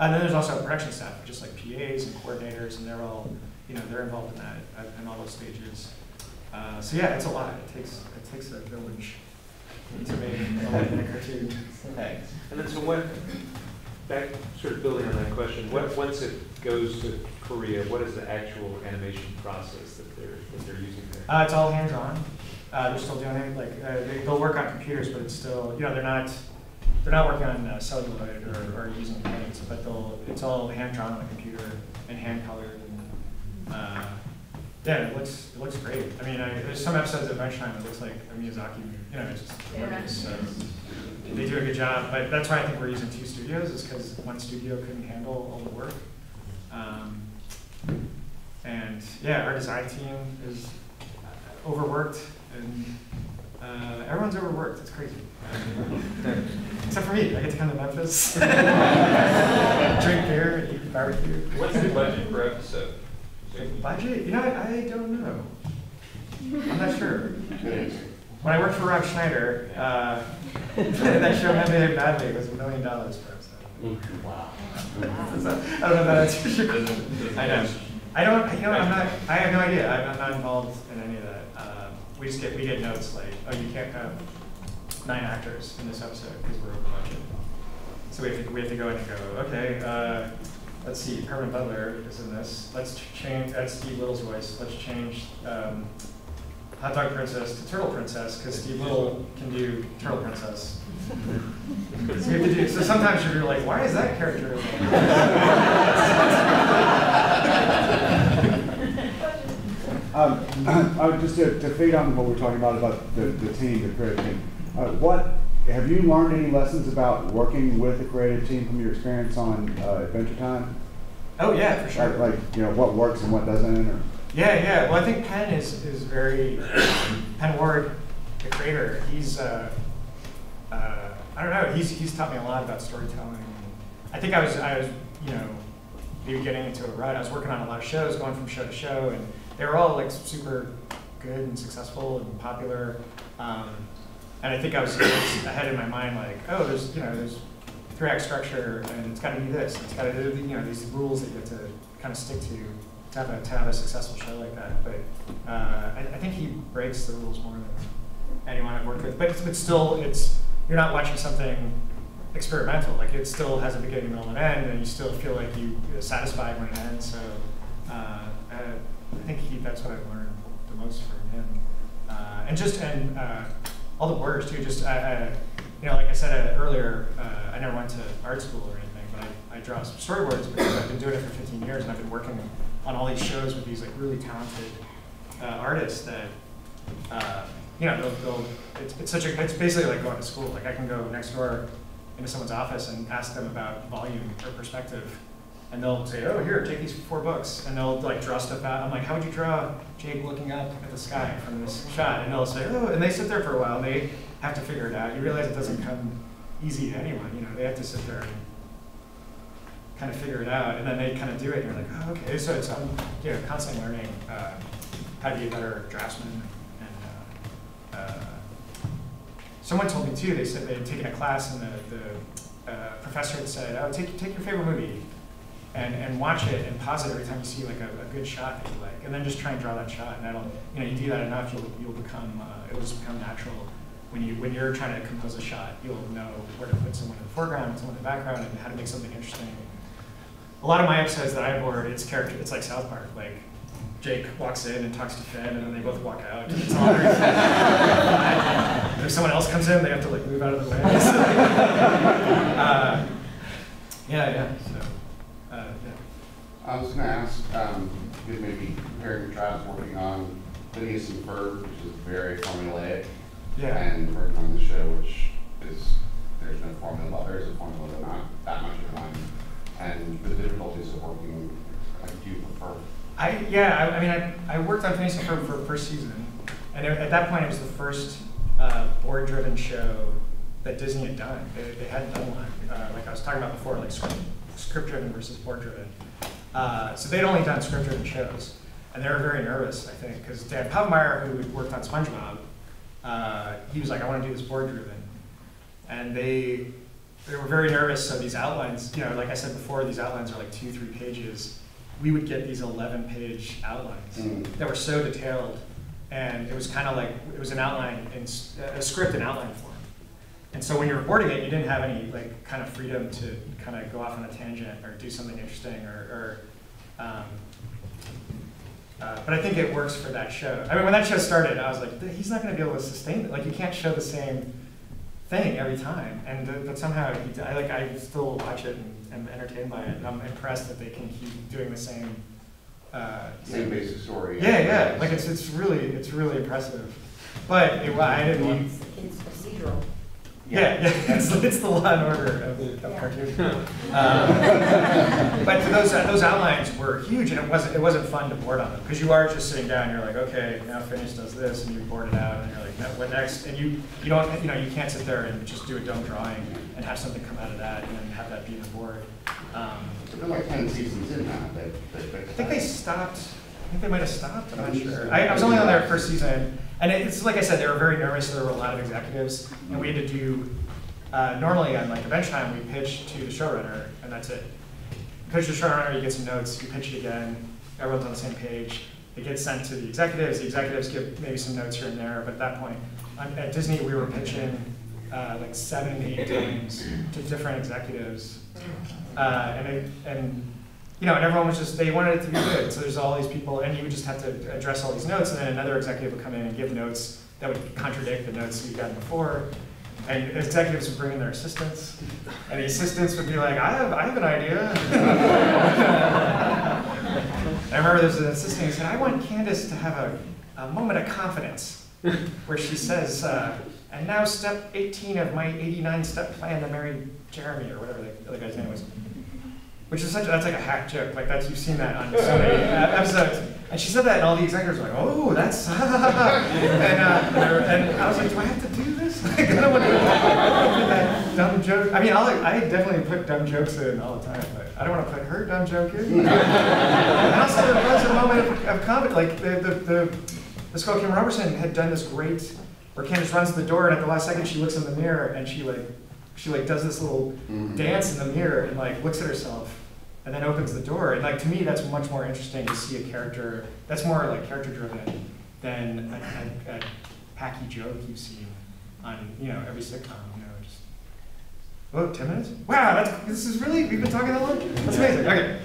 S2: and then there's also a production staff, just like PAs and coordinators, and they're all, you know, they're involved in that, at- in all those stages. Uh, so yeah, it's a lot. It takes, it takes a village to make a minute cartoon.
S8: Thanks.
S14: And then so what, back, sort of building on that question, what, once it goes to Korea, what is the actual animation process that they're, that they're using there?
S2: Uh, it's all hand-drawn. Uh, they're still doing it, like, uh, they, they'll work on computers, but it's still, you know, they're not, they're not working on uh, celluloid or, or using paints, but they'll, it's all hand-drawn on a computer and hand-colored and, uh, yeah, it looks, it looks great. I mean, I, there's some episodes of Adventure Time that looks like a Miyazaki movie, you know, it's just,
S13: Yeah.
S2: so they do a good job, but that's why I think we're using two studios, is because one studio couldn't handle all the work. Um, and yeah, our design team is overworked and uh, everyone's overworked. It's crazy. Except for me, I get to come to Memphis, <laughs> drink beer, and eat barbecue.
S3: What's the budget per episode?
S2: The budget? You know, I, I don't know. I'm not sure. When I worked for Rob Schneider, uh, <laughs> that show ended badly. It was a million dollars per episode.
S8: Wow.
S2: So, I don't know if that answers your <laughs> question. I know. I don't, you know, I'm not, I have no idea. I'm I'm not involved in any of that. Um, We just get, we get notes like, oh, you can't have nine actors in this episode because we're over budget. So we have to, we have to go in and go, okay, uh, let's see, Peppermint Butler is in this. Let's change, that's Steve Little's voice. Let's change, um, Hot Dog Princess to Turtle Princess because Steve Little can do Turtle Princess. So <laughs> you have to do, so sometimes you're like, why is that character? in there?" <laughs>
S9: Um, <clears throat> uh, just to, to feed on what we're talking about, about the, the team, the creative team, uh, what, have you learned any lessons about working with a creative team from your experience on, uh, Adventure Time?
S2: Oh, yeah, for sure.
S9: Like, like, you know, what works and what doesn't, or?
S2: Yeah, yeah. Well, I think Pen is, is very, <coughs> Pen Ward, the creator, he's, uh, uh, I don't know, he's, he's taught me a lot about storytelling. I think I was, I was, you know, maybe getting into a rut. I was working on a lot of shows, going from show to show, and they were all like super good and successful and popular. Um, and I think I was, ahead in my mind, like, oh, there's, you know, there's three act structure, and it's got to be this, it's got to do, you know, these rules that you have to kind of stick to to have a, to have a successful show like that. But uh, I, I think he breaks the rules more than anyone I've worked with. But it's, it's still, it's you're not watching something experimental. Like it still has a beginning, middle, and end, and you still feel like you are satisfied when it ends. So uh, I, I think he, that's what I've learned the most from him. Uh, and just and uh, all the boarders too. Just I, I, you know, like I said uh, earlier, uh, I never went to art school or anything, but I, I draw some storyboards because I've been doing it for 15 years, and I've been working on all these shows with these like really talented uh, artists that uh, you know they'll, they'll it's, it's such a it's basically like going to school. Like I can go next door into someone's office and ask them about volume or perspective, and they'll say, "Oh, here, take these four books," and they'll like draw stuff out. I'm like, "How would you draw Jake looking up at the sky from this shot?" And they'll say, "Oh," and they sit there for a while. and They have to figure it out. You realize it doesn't come easy to anyone. You know, they have to sit there and kind of figure it out, and then they kind of do it, and you're like, oh, okay. So it's I'm you know, constantly learning uh, how to be a better draftsman. And uh, uh, someone told me too. They said they had taken a class, and the, the uh, professor had said, "Oh, take take your favorite movie, and and watch it, and pause it every time you see like a, a good shot that you like, and then just try and draw that shot, and that'll you know you do that enough, you'll you'll become uh, it will just become natural." When, you, when you're trying to compose a shot, you'll know where to put someone in the foreground someone in the background and how to make something interesting a lot of my episodes that I board, it's character, it's like South Park. Like Jake walks in and talks to Finn, and then they both walk out. It's all <laughs> if someone else comes in, they have to like move out of the way. <laughs> uh, yeah, yeah. So, yeah.
S7: I was gonna ask, um, if maybe comparing your trials working on Phineas and Ferb, which is very formulaic,
S2: Yeah.
S7: and working on the show, which is, there's no formula, there's a formula, but not that much of one, and the difficulties of working, like, do you prefer?
S2: I yeah, I, I mean, I, I worked on Phineas and Ferb for first season, and it- at that point, it was the first uh, board-driven show that Disney had done. They, they hadn't done one, uh, like I was talking about before, like script, script-driven versus board-driven. Uh, so they'd only done script-driven shows, and they were very nervous, I think, because Dan Povenmire, who worked on SpongeBob, uh, he was like, I want to do this board-driven, and they they were very nervous. So these outlines, you know, like I said before, these outlines are like two, three pages. We would get these 11 page outlines
S7: Mm.
S2: that were so detailed. And it was kind of like, it was an outline, in, a script in outline form. And so when you're recording it, you didn't have any like kind of freedom to kind of go off on a tangent or do something interesting or, or um, uh, but I think it works for that show. I mean, when that show started, I was like, he's not going to be able to sustain it. Like, you can't show the same thing every time. And uh, but somehow, he, d- I like, I still watch it and am entertained by it. And I'm impressed that they can keep doing the same. Uh,
S7: Same basic story.
S2: yeah, yeah. Like it's it's really it's really impressive. But it, I didn't want.
S13: It's, it's procedural.
S2: Yeah, yeah, <laughs> it's, it's the law and order of, of
S13: Yeah.
S2: cartoon. Um, but those those outlines were huge, and it wasn't it wasn't fun to board on them because you are just sitting down. And You're like, okay, now Phineas does this, and you board it out, and you're like, "Now what next? And you you don't you know you can't sit there and just do a dumb drawing and have something come out of that, and then have that be the board. Um,
S7: There's been like ten seasons in now, they, they fixed
S2: I think they stopped. I think they might have stopped. I'm not sure. I, I was only on their first season, and it's like I said, they were very nervous. There were a lot of executives, and we had to do. Uh, normally, on like the bench time, we pitch to the showrunner, and that's it. You Pitch to the showrunner, you get some notes, you pitch it again. Everyone's on the same page. It gets sent to the executives. The executives give maybe some notes here and there, but at that point, on, at Disney, we were pitching uh, like seven, eight times to different executives, uh, and it, and you know, and everyone was just, they wanted it to be good. So there's all these people, and you would just have to address all these notes, and then another executive would come in and give notes that would contradict the notes you'd gotten before. And executives would bring in their assistants, and the assistants would be like, I have, I have an idea. <laughs> I remember there was an assistant who said, I want Candace to have a, a moment of confidence where she says, uh, and now step 18 of my 89 step plan to marry Jeremy or whatever the other guy's name was. Which is such, that's like a hack joke, like that's, you've seen that on so many uh, episodes. And she said that and all the executives were like, oh, that's, <laughs> and, uh, and, they were- and I was like, do I have to do this? <laughs> Like, I don't want to, put that dumb joke, I mean, I'll, I definitely put dumb jokes in all the time, but I don't want to put her dumb joke in. <laughs> And also there was a moment of, of comedy, like the, the, the, the Skull Kim Robertson had done this great, where Candace runs to the door and at the last second she looks in the mirror and she like, she like does this little
S7: Mhm.
S2: dance in the mirror and like looks at herself and then opens the door. And like to me, that's much more interesting to see a character, that's more like character driven than a, a, a hacky joke you've seen on, you know, every sitcom, you know, just, oh, 10 minutes? Wow, that's, this is really, we've been talking that long? That's amazing, okay.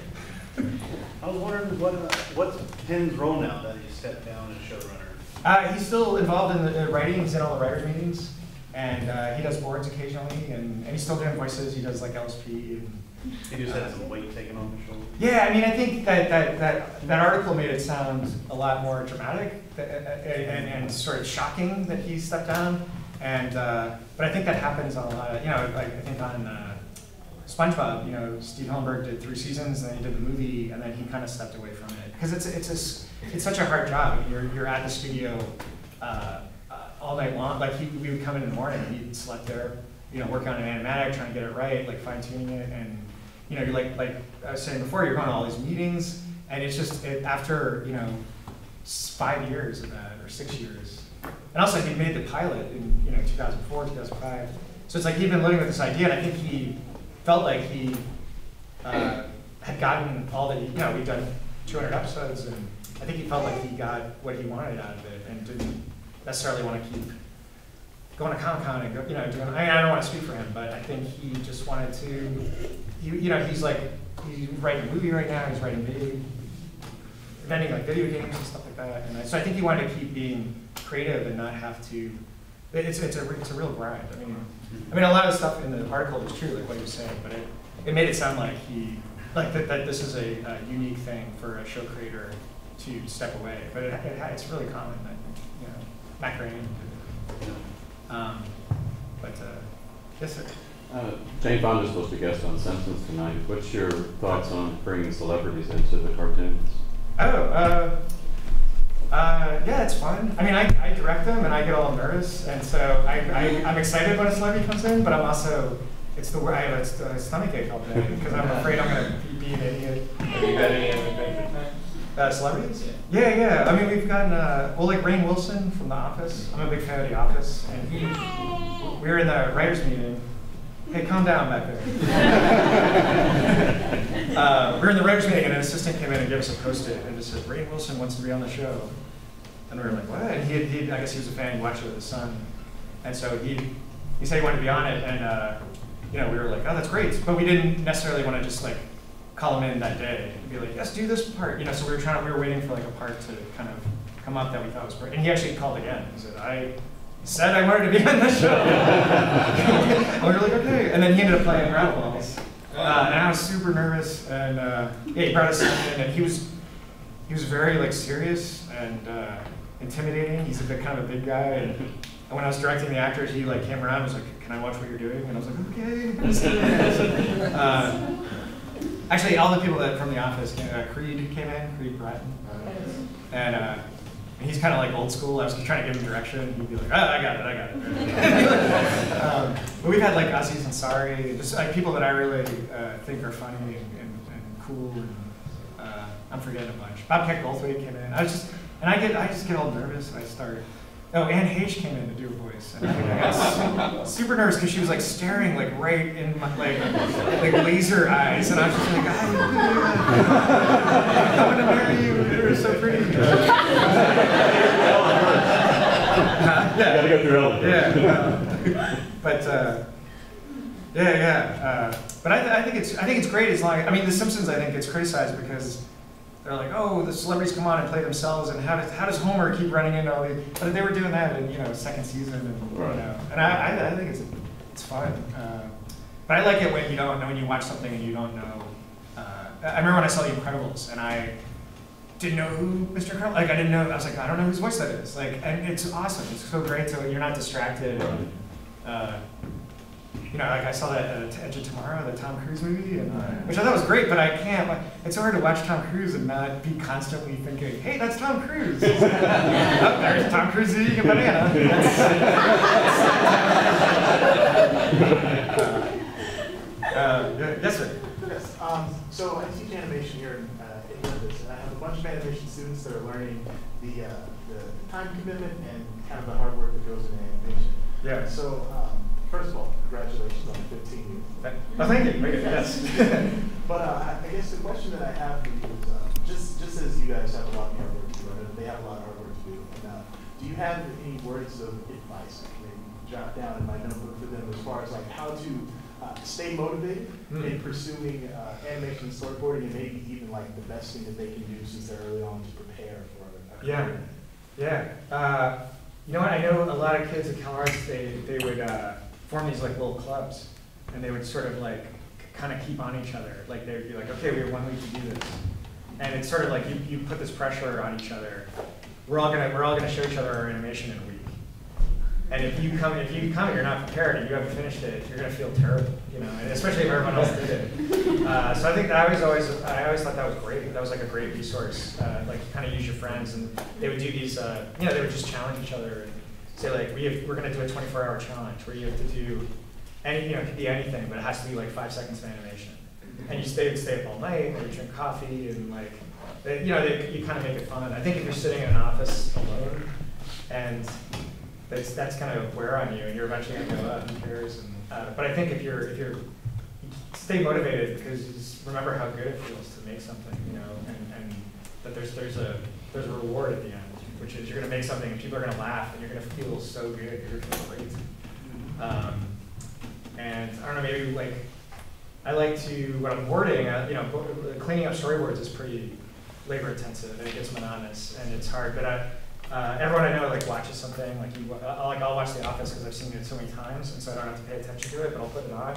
S2: <laughs>
S15: I was wondering what, uh, what's Pen's role now that he stepped down as showrunner?
S2: Uh, he's still involved in the uh, writing. He's in all the writers' meetings, and uh, he does boards occasionally. And, and he's still doing voices. He does like LSP. And,
S15: Just had some weight taken on his shoulders.
S2: yeah, I mean, I think that that, that that article made it sound a lot more dramatic and, and, and sort of shocking that he stepped down. And uh, but I think that happens on a lot of you know like I think on. Uh, SpongeBob, you know, Steve Hillenburg did three seasons, and then he did the movie, and then he kind of stepped away from it because it's it's a it's such a hard job. You're you're at the studio uh, uh, all night long. Like he, we would come in in the morning, and he'd slept there, you know, working on an animatic, trying to get it right, like fine tuning it, and you know, you're like like I was saying before, you're going to all these meetings, and it's just it, after you know five years of that or six years, and also he made the pilot in you know 2004, 2005. So it's like he'd been living with this idea, and I think he felt like he uh, had gotten all that he, you know, we've done 200 episodes, and I think he felt like he got what he wanted out of it, and didn't necessarily want to keep going to Comic Con and go, you know, doing. I, I don't want to speak for him, but I think he just wanted to. You know, he's like he's writing a movie right now. He's writing video, inventing like video games and stuff like that. And I, so I think he wanted to keep being creative and not have to. It's it's a it's a real grind. I mean, I mean a lot of stuff in the article was true, like what was saying, but it it made it sound like he like that, that this is a, a unique thing for a show creator to step away. But it, it, it's really common. I think you know, it. Um, but uh, yes, sir.
S16: Uh, Jane is supposed to guest on Simpsons tonight. What's your thoughts on bringing celebrities into the cartoons?
S2: Oh, uh, uh, yeah, it's fun. I mean, I, I direct them and I get all nervous, and so I, I, I'm excited when a celebrity comes in, but I'm also, it's the, I have a, st- a stomach ache all day because I'm afraid I'm going to be an idiot.
S3: Have you had any adventures.
S2: Uh, celebrities? Yeah, yeah. I mean, we've gotten, uh, well, like Rainn Wilson from The Office. I'm a big fan of The Office, and he, we were in the writers' meeting. Hey, calm down back there. <laughs> uh, we were in the writers' meeting, and an assistant came in and gave us a post-it and just said, Rainn Wilson wants to be on the show. And we were like, what? And he, he I guess he was a fan. He watched it with his son, and so he, he said he wanted to be on it, and uh, you know, we were like, oh, that's great. But we didn't necessarily want to just like call him in that day and be like, yes, do this part. You know, so we were trying we were waiting for like a part to kind of come up that we thought was great. And he actually called again. He said, I said I wanted to be on the show. and we were like, okay. And then he ended up playing Rattleballs. Uh, and I was super nervous. And uh, yeah, he brought us in, and he was he was very like serious and uh, intimidating. He's a big kind of a big guy. And, and when I was directing the actors, he like came around and was like, "Can I watch what you're doing?" And I was like, "Okay." let's do this." uh, actually, all the people that from the office, came, uh, Creed came in, Creed Bratton, and uh, he's kind of like old school. I was just trying to give him direction. and He'd be like, "Oh, I got it, I got it." <laughs> um, but we've had like Aziz Ansari, just like people that I really uh, think are funny and, and, and cool. And, uh, I'm forgetting a bunch. Bobcat Goldthwait came in. I was just, and I get, I just get all nervous and I start. Oh, Anne Heche came in to do a voice, and I, super nervous because she was like staring like right in my like like laser eyes, and I was just like, I, I want to marry you. You're so pretty. <laughs> Huh? yeah.
S16: gotta go through Ellen.
S2: Yeah. but uh, yeah, yeah. Uh, but I, th- I think it's I think it's great as long. I mean, The Simpsons I think gets criticized because they're like, oh, the celebrities come on and play themselves, and how does how does Homer keep running into all these? But they were doing that in you know second season, and you know, and I, I, I think it's it's fun. Uh, but I like it when you don't know when you watch something and you don't know. Uh, I remember when I saw The Incredibles, and I didn't know who Mr. Carl, like I didn't know, I was like, I don't know whose voice that is. Like, and it's awesome. It's so great. So you're not distracted. And, uh, you know, like I saw that uh, Edge of Tomorrow, the Tom Cruise movie, and, which I thought was great. But I can't. Like, it's so hard to watch Tom Cruise and not be constantly thinking, "Hey, that's Tom Cruise." <laughs> oh, there's Tom Cruise eating a banana. <laughs> Uh, yes, sir.
S17: Yes, um, so I teach animation here in, uh, in Memphis, and I have a bunch of animation students that are learning the, uh, the time commitment and kind of the hard work that goes into animation.
S2: Yeah.
S17: So, um, first of all, congratulations on the 15 years.
S2: Oh, thank you. Thank you. Yes. <laughs>
S17: but uh, I guess the question that I have for you is, uh, just, just as you guys have a lot of hard work to do, and they have a lot of hard work to do, and, uh, do you have any words of advice I can maybe jot down in my notebook for them as far as like how to uh, stay motivated
S2: Hmm.
S17: in pursuing uh, animation and storyboarding, and maybe even like the best thing that they can do since they're early on to prepare for a
S2: Yeah. Yeah. Uh, you know what? I know a lot of kids at CalArts, they, they would uh, form these like little clubs and they would sort of like kind of keep on each other. Like they'd be like, okay, we have one week to do this. And it's sort of like you, you put this pressure on each other. We're all gonna we're all gonna show each other our animation in a week. And if you come if you come and you're not prepared and you haven't finished it, you're gonna feel terrible, you know, and especially if everyone else did it. Uh, so I think that I was always I always thought that was great. That was like a great resource. Uh, like kind of use your friends and they would do these uh, you know, they would just challenge each other and say like we have, we're gonna do a 24 hour challenge where you have to do any you know, it could be anything, but it has to be like five seconds of animation. And you stay stay up all night and you drink coffee and like they, you know, they, you kind of make it fun. I think if you're sitting in an office alone and that's that's kind of wear on you, and you're eventually gonna go, oh, who cares? And, uh, but I think if you're if you're stay motivated because remember how good it feels to make something, you know, and, and that there's there's a there's a reward at the end, which is you're gonna make something and people are gonna laugh and you're gonna feel so good, you're great. Um, and I don't know, maybe like I like to when I'm wording, uh, you know, cleaning up storyboards is pretty labor intensive and it gets monotonous and it's hard. But I, uh, everyone I know like watches something like you, uh, like I'll watch The Office because I've seen it so many times and so I don't have to pay attention to it. But I'll put it on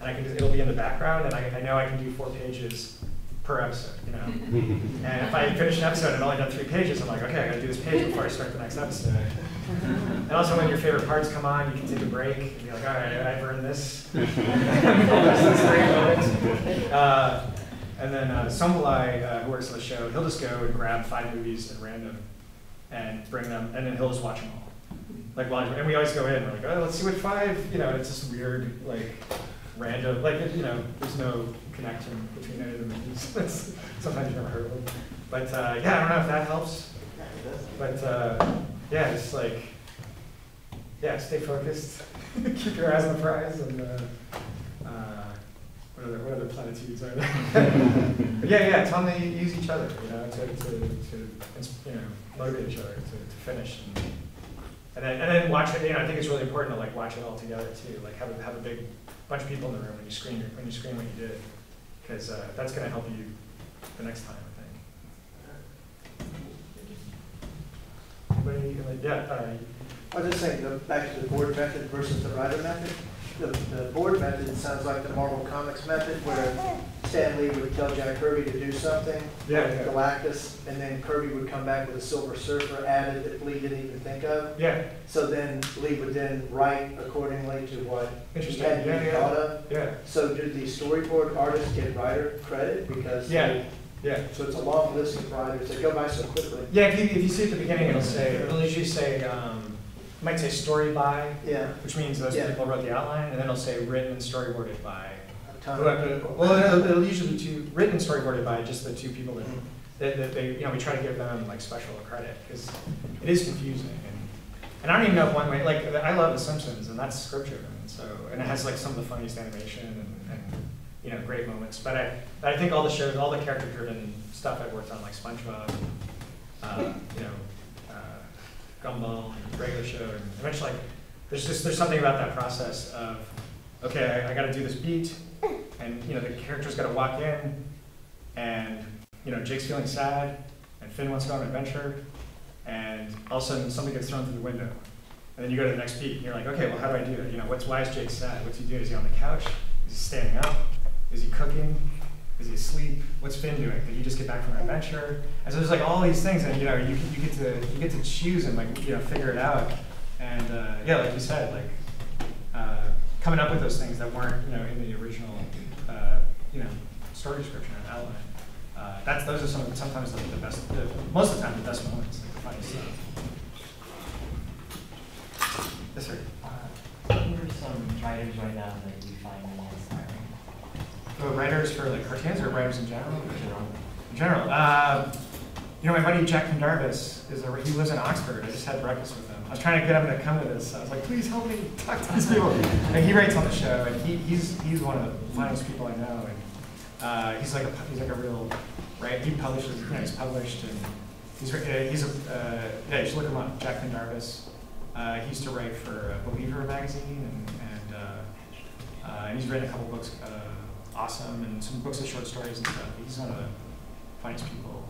S2: and I can just, it'll be in the background and I, I know I can do four pages per episode, you know. <laughs> and if I finish an episode and I've only done three pages, I'm like, okay, I gotta do this page before I start the next episode. <laughs> And also when your favorite parts come on, you can take a break and be like, all right, I've earned this. this is great moment. Uh, and then uh, Somvilay, uh, who works on the show, he'll just go and grab five movies at random and bring them, and then he'll just watch them all. Like, while, and we always go in, we're like, oh, let's see what five, you know, it's just weird, like, random, like, you know, there's no connection between any of the movies. <laughs> Sometimes you've never heard of them. But, uh, yeah, I don't know if that helps. But, uh, yeah, just like, yeah, stay focused, <laughs> keep your eyes on the prize, and, uh, uh, what other, what other platitudes are there? <laughs> Yeah, yeah, tell to use each other, you know, to, to, to, you know, motivate each other to, to finish. And, and then, and then watch it, you know, I think it's really important to like watch it all together too, like have a, have a big bunch of people in the room when you screen, when you screen what you did. Cause, uh, that's gonna help you the next time, I think. Anybody, yeah, right.
S12: I was just saying, go back to the board method versus the writer method. The, the board method sounds like the Marvel Comics method where Stan Lee would tell Jack Kirby to do something.
S2: Yeah,
S12: like
S2: yeah.
S12: Galactus, and then Kirby would come back with a Silver Surfer added that Lee didn't even think of.
S2: Yeah.
S12: So then Lee would then write accordingly to what he
S2: Interesting.
S12: had
S2: Yeah,
S12: been
S2: yeah.
S12: thought of.
S2: Yeah.
S12: So do the storyboard artists get writer credit because?
S2: Yeah,
S12: they-
S2: yeah.
S12: So it's a long list of writers that go by so quickly.
S2: Yeah, if you, if you see at the beginning, it'll say, it'll usually say, um, it might say story by,
S12: Yeah.
S2: which means those
S12: Yeah.
S2: people wrote the outline, and then it'll say written and storyboarded by.
S12: A ton.
S2: whoever- Well, it'll, it'll usually be two, written and storyboarded by just the two people that, that, that they, you know, we try to give them like special credit, because it is confusing, and, and I don't even know if one way, like, I love The Simpsons, and that's script driven, so, and it has like some of the funniest animation and, and, you know, great moments, but I, but I think all the shows, all the character driven stuff I've worked on, like SpongeBob, uh, you know, Gumball, and regular show, and eventually, like, there's just, there's something about that process of, okay, I, I gotta do this beat, and, you know, the character's gotta walk in, and, you know, Jake's feeling sad, and Finn wants to go on an adventure, and all of a sudden, somebody gets thrown through the window. And then you go to the next beat, and you're like, okay, well, how do I do it? You know, what's, why is Jake sad? What's he doing? Is he on the couch? Is he standing up? Is he cooking? Is he asleep? What's Finn doing? Did he just get back from an adventure? And so there's like all these things, and you know, you, you get to you get to choose and like you know figure it out. And uh, yeah, like you said, like uh, coming up with those things that weren't you know in the original uh, you know story description and outline. Uh, that's those are some sometimes the, the best, the, most of the time the best moments, like the funniest stuff. Yes, sir.
S18: Who are some writers right now that you find really inspiring?
S2: Oh, writers for like cartoons or writers in general? In general. Uh, you know, my buddy Jack Pendarvis is a, he lives in Oxford. I just had breakfast with him. I was trying to get him to come to this. I was like, please help me talk to these people. And he writes on the show, and he, he's he's one of the finest people I know. And uh, he's like a he's like a real right. He publishes, you know, he's published, and he's uh, he's a uh, yeah. You should look him up, Jack Pendarvis. Uh, he used to write for uh, Believer magazine, and and, uh, uh, and he's written a couple books, awesome, and some books of short stories and stuff. He's one of the finest people.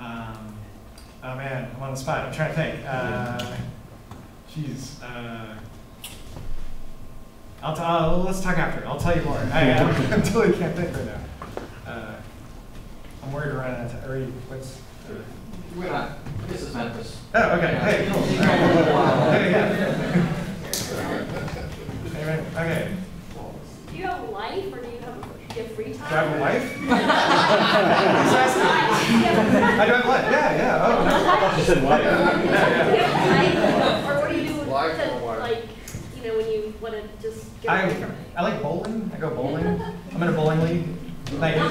S2: Um, oh man, I'm on the spot. I'm trying to think. Uh, Jeez. Uh, I'll t- uh, let's talk after. I'll tell you more. I, I <laughs> <laughs> totally can't think right now. Uh, I'm worried to run out of time. Or what's? Uh,
S1: We're not. This is Memphis.
S2: Oh, okay. Hey, cool. All right. <laughs> Hey, yeah. Amen. Okay.
S19: Do you have a life or do you do you have free time?
S2: Do I have a wife?
S19: I <laughs>
S2: I do have a life. Yeah, yeah. Oh, no.
S16: She said wife.
S2: Yeah, yeah.
S19: Or what do you do
S5: Life
S19: to,
S5: or wife?
S19: like, you know, when you want to just get
S2: I,
S19: away from it?
S2: I like bowling. I go bowling. I'm in a bowling league. Like, <laughs> yeah,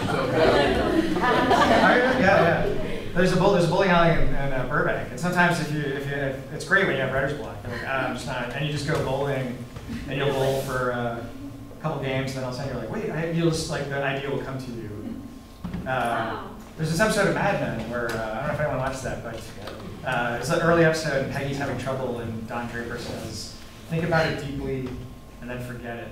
S2: yeah. There's a bowl, there's a bowling alley in, in uh, Burbank, and sometimes if you if you if, it's great when you have writer's block. You're like, ah, I'm just not, and you just go bowling, and you'll bowl for uh, a couple games, and then all of a sudden you're like, wait, I, you'll just like the idea will come to you. <laughs> Uh,
S19: Wow.
S2: There's this episode of Mad Men where uh, I don't know if anyone watched that, but uh, it's an early episode, and Peggy's having trouble, and Don Draper says, "Think about it deeply, and then forget it."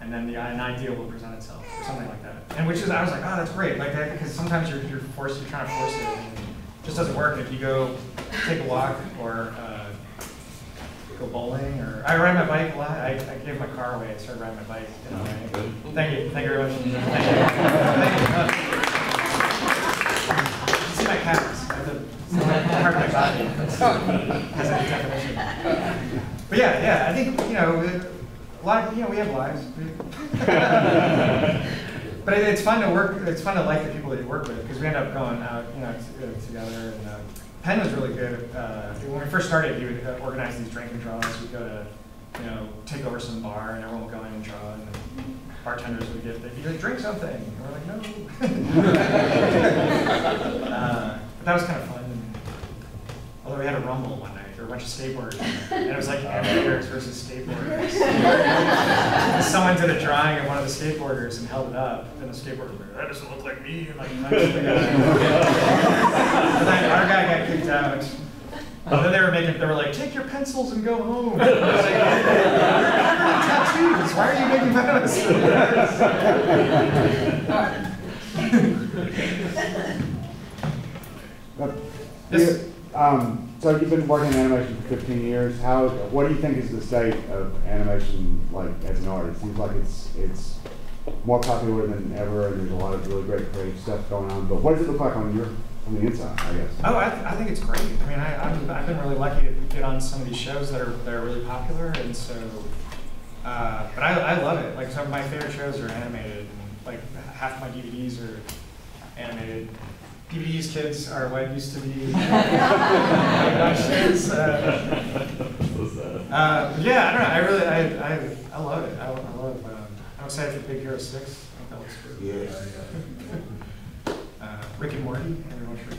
S2: and then the, an idea will present itself, or something like that. And which is, I was like, oh, that's great, like that, because sometimes you're, you're forced, you're trying to force it, and it just doesn't work. If you go take a walk or uh, go bowling, or I ride my bike a lot. I, I gave my car away. I started riding my bike. You know, right? Thank you, thank you very much. Thank you. Thank you. You see my calves? I have the- part of my body. Has any definition. But yeah, yeah, I think you know. A lot of, you know, we have lives. <laughs> but it, it's fun to work, it's fun to like the people that you work with, because we end up going out, you know, uh, together. And uh, Pen was really good. Uh, when we first started, he would uh, organize these drinking draws. We'd go to, you know, take over some bar, and everyone would go in and draw, and then bartenders would get, they'd be like, drink something. And we're like, no. <laughs> uh, but that was kind of fun. Although we had a rumble one night. There were a bunch of skateboarders, <laughs> and it was like uh, animators versus skateboarders. <laughs> Someone did a drawing of one of the skateboarders and held it up, and the skateboarder was like, "That doesn't look like me." And like, punched the guy. <laughs> and then our guy got kicked out. And then they were making, they were like, "Take your pencils and go home." And I was like, "You're tattoos. Why are you making
S9: But,
S2: Yes.
S9: you- Um, so you've been working in animation for 15 years. How? What do you think is the state of animation like as an art? It seems like it's it's more popular than ever, and there's a lot of really great creative stuff going on. But what does it look like on your on the inside? I guess.
S2: Oh, I, th- I think it's great. I mean, I, I've, I've been really lucky to get on some of these shows that are that are really popular, and so. Uh, but I, I love it. Like some of my favorite shows are animated, and like half my DVDs are animated. DVDs, kids, are what used to be. <laughs> uh, uh, uh, yeah, I don't know. I really, I, I, I love it. I, I love. Um, I'm excited for Big Hero Six. I think that looks good.
S9: Yeah.
S2: Uh, Rick and Morty. Everyone should.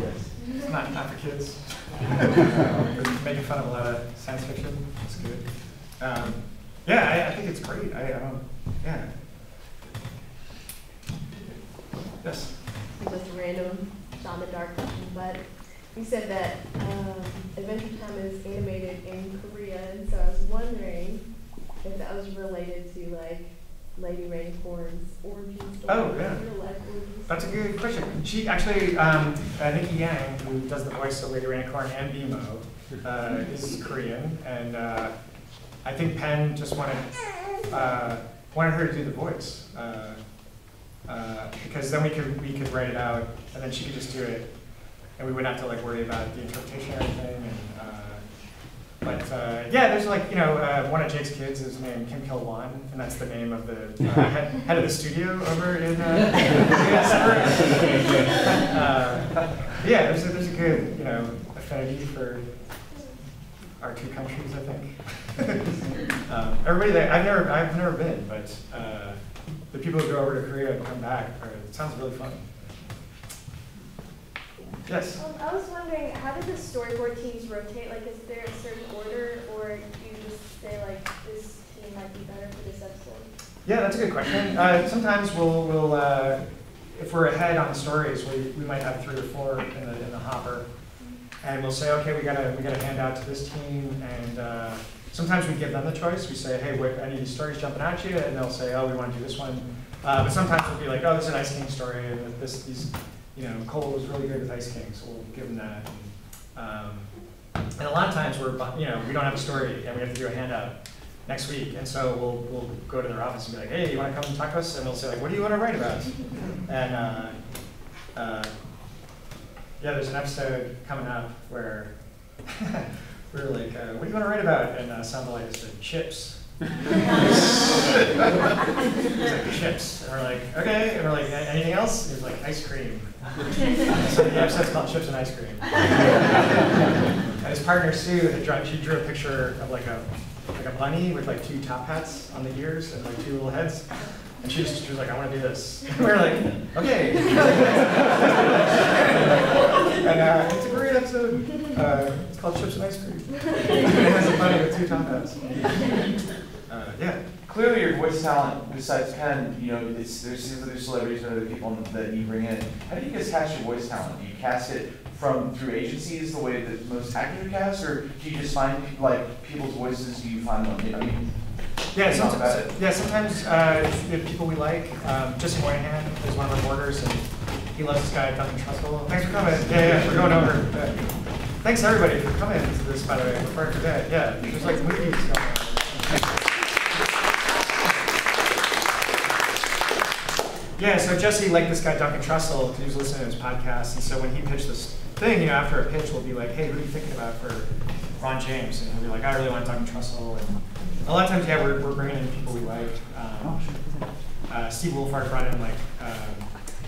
S9: Yes.
S2: Not, not for kids. <laughs> Making fun of a lot of science fiction. It's good. Um, yeah, I, I think it's great. I, I don't. Yeah. Yes.
S10: Just a random shot in the dark question, but you said that um, Adventure Time is animated in Korea, and so I was wondering if that was related to like Lady Rainicorn's origin story.
S2: Oh, yeah.
S10: Real life origin
S2: That's a good question. She actually, um, uh, Nikki Yang, who does the voice of Lady Rainicorn and BMO, uh, is Korean, and uh, I think Pen just wanted uh, wanted her to do the voice. Uh, because then we could we could write it out, and then she could just do it, and we wouldn't have to like worry about the interpretation or anything. And, uh, but uh, yeah, there's like you know uh, one of Jake's kids is named Kim Kil Whan, and that's the name of the uh, head, head of the studio over in uh, <laughs> uh, yeah. There's a, there's a good you know affinity for our two countries, I think. <laughs> um, everybody there, I've never I've never been, but uh, the people who go over to Korea and come back, are, it sounds really fun. Yes.
S10: Um, I was wondering, how do the storyboard teams rotate? Like, is there a certain order, or do you just say like this team might be better for this episode?
S2: Yeah, that's a good question. Uh, sometimes we'll, we'll uh, if we're ahead on stories, we, we might have three or four in the, in the hopper. And we'll say, okay, we gotta, we gotta hand out to this team. And uh, sometimes we give them the choice. We say, hey, any of these stories jumping at you? And they'll say, oh, we wanna do this one. Uh, but sometimes we'll be like, oh, this is an Ice King story. And this, these, you know, Cole was really good with Ice King, so we'll give him that. And, um, and a lot of times we're, you know, we don't have a story and we have to do a handout next week. And so we'll, we'll go to their office and be like, hey, you want to come and talk to us? And they'll say like, what do you want to write about? And uh, uh, yeah, there's an episode coming up where <laughs> we were like, uh, what do you want to write about? And uh, Somvilay said, chips. <laughs> Like, chips. And we're like, okay. And we're like, anything else? He was like, ice cream. <laughs> so the episode's called Chips and Ice Cream. <laughs> and his partner Sue had drawn, she drew a picture of like a like a bunny with like two top hats on the ears and like two little heads. And she, just, she was like, I want to do this. <laughs> And we were like, okay. <laughs> and uh, it's a great episode. Uh, it's called Chips and Ice Cream. <laughs> it has a bunny with two top hats. Uh, yeah.
S8: Clearly, your voice talent, besides Ken, you know, it's, there's these other celebrities and other people that you bring in. How do you guys cast your voice talent? Do you cast it from through agencies the way that most actors cast, or do you just find like people's voices? Do you find them? I mean,
S2: Yeah, sometimes, yeah, sometimes uh, have people we like. Um, Jesse Moynihan is one of our boarders, and he loves this guy, Duncan Trussell. Thanks for coming. Yeah, yeah, we're going over. Uh, thanks everybody for coming to this, by the way. Before I forget, yeah, there's like movies going on. Yeah, so Jesse liked this guy Duncan Trussell. He was listening to his podcast, and so when he pitched this thing, you know, after a pitch, we'll be like, "Hey, who are you thinking about for Ron James?" And he'll be like, "I really want Duncan Trussell." And a lot of times, yeah, we're, we're bringing in people we like. Um, uh, Steve Wolfhard brought in like um,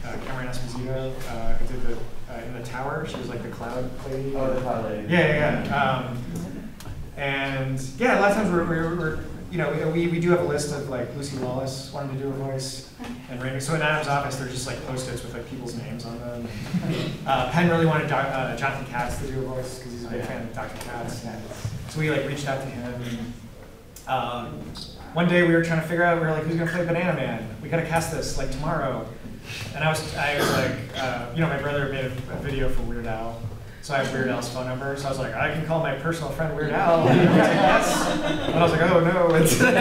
S2: uh, Cameron Esposito, uh, who did the uh, in the tower. She was like the cloud lady.
S8: Oh, the cloud lady.
S2: Yeah, yeah. yeah. Um, and yeah, a lot of times we're, we're, we're you know, we, we do have a list of like Lucy Lawless wanting to do a voice, and Raymond. So in Adam's office, there's just like post-its with like people's names on them. <laughs> Uh, Pen really wanted Doc, uh, Jonathan Katz to do a voice because he's a big fan of Dr. Katz. So we like reached out to him. Um, one day we were trying to figure out, we were like, who's gonna play Banana Man? We gotta cast this like tomorrow. And I was, I was like, uh, you know, my brother made a, a video for Weird Al. So I have Weird Al's phone number. So I was like, I can call my personal friend Weird Al. And <laughs> he like, yes. And I was like, oh no. It's <laughs> and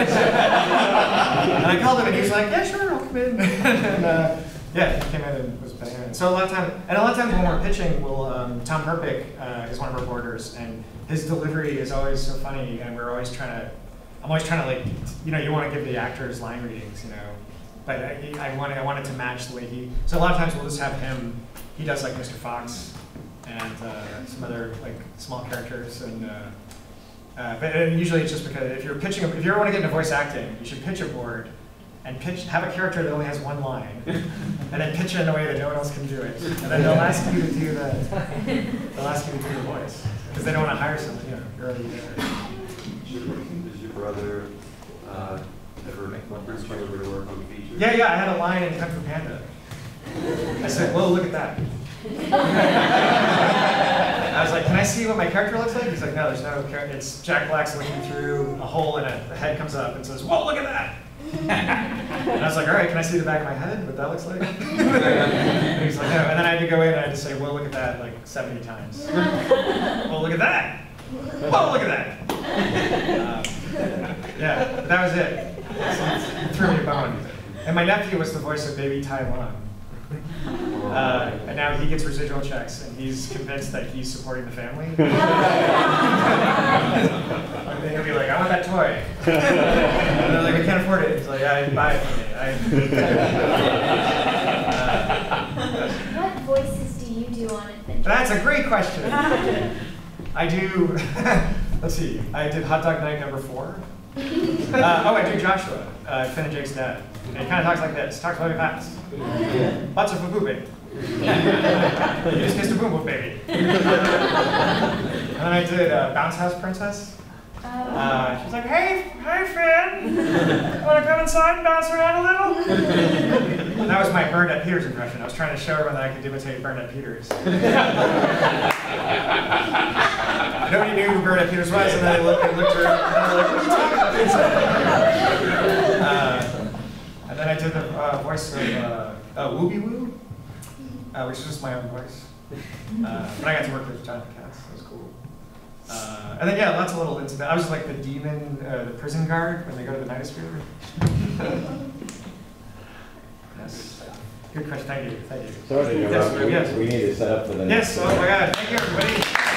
S2: I called him and he was like, yeah, sure, I'll come in. <laughs> and uh, yeah, he came in and was paying it. So a lot of time, and a lot of times when we're pitching, we'll, um, Tom Herpich uh, is one of our boarders, and his delivery is always so funny, and we're always trying to, I'm always trying to like, you know, you want to give the actors line readings, you know, but I, I want I want it to match the way he. So a lot of times we'll just have him. He does like Mr. Fox and uh, some other like small characters, and uh, uh, but and usually it's just because if you're pitching, if you ever want to get into voice acting, you should pitch a board and pitch have a character that only has one line, <laughs> and then pitch it in a way that no one else can do it, and then they'll ask you to do the <laughs> they'll ask you to do the voice because they don't want to hire someone. You know, you're already there.
S6: Does your brother, uh, ever request you over to work on features?
S2: Yeah, yeah, I had a line in Kung Fu Panda. I said, "Whoa, look at that." <laughs> I was like, "Can I see what my character looks like?" He's like, "No, there's no character. It's Jack Black's looking through a hole and a, the head comes up and says, "Whoa, look at that." <laughs> and I was like, "All right, can I see the back of my head? What that looks like?" <laughs> and he's like, "No." And then I had to go in and I had to say, "Whoa, look at that!" like 70 times. Whoa, look at that. Whoa, look at that yeah, that was it. Threw me a bone. And my nephew was the voice of baby Tai Lung. Uh, and now he gets residual checks, and he's convinced that he's supporting the family. <laughs> and then he'll be like, I want that toy. and they're like, I can't afford it. He's like, I buy it from you." <laughs> uh, what voices do you do on Adventure? That's a great question. I do. <laughs> let's see, I did hot dog knight number four. <laughs> Uh, oh, I do Joshua, uh, Finn and Jake's dad. And he kind of talks like this, talks really fast. Lots of pooping. <laughs> you just kissed a boom boom baby. <laughs> and then I did uh, Bounce House Princess. Uh, she's like, hey, hey Finn, <laughs> wanna come inside and bounce around a little? and <laughs> that was my Bernadette Peters impression. I was trying to show everyone that I could imitate Bernadette Peters. <laughs> Nobody knew who Bernadette Peters was, and then they looked, they looked her, and they were like, what are you talking about? Uh, and then I did the uh, voice of uh, uh, Wooby Woo, uh, which is just my own voice. Uh, but I got to work with Jonathan Katz, that was cool. Uh, and then yeah, lots of little incidents. I was like the demon, uh, the prison guard when they go to the Nightosphere. yes. Good question. Thank you. Thank you.
S20: Sorry
S2: yes,
S20: interrupt.
S2: yes.
S20: We need to set up for the next.
S2: Yes. Oh my God. Thank you, everybody.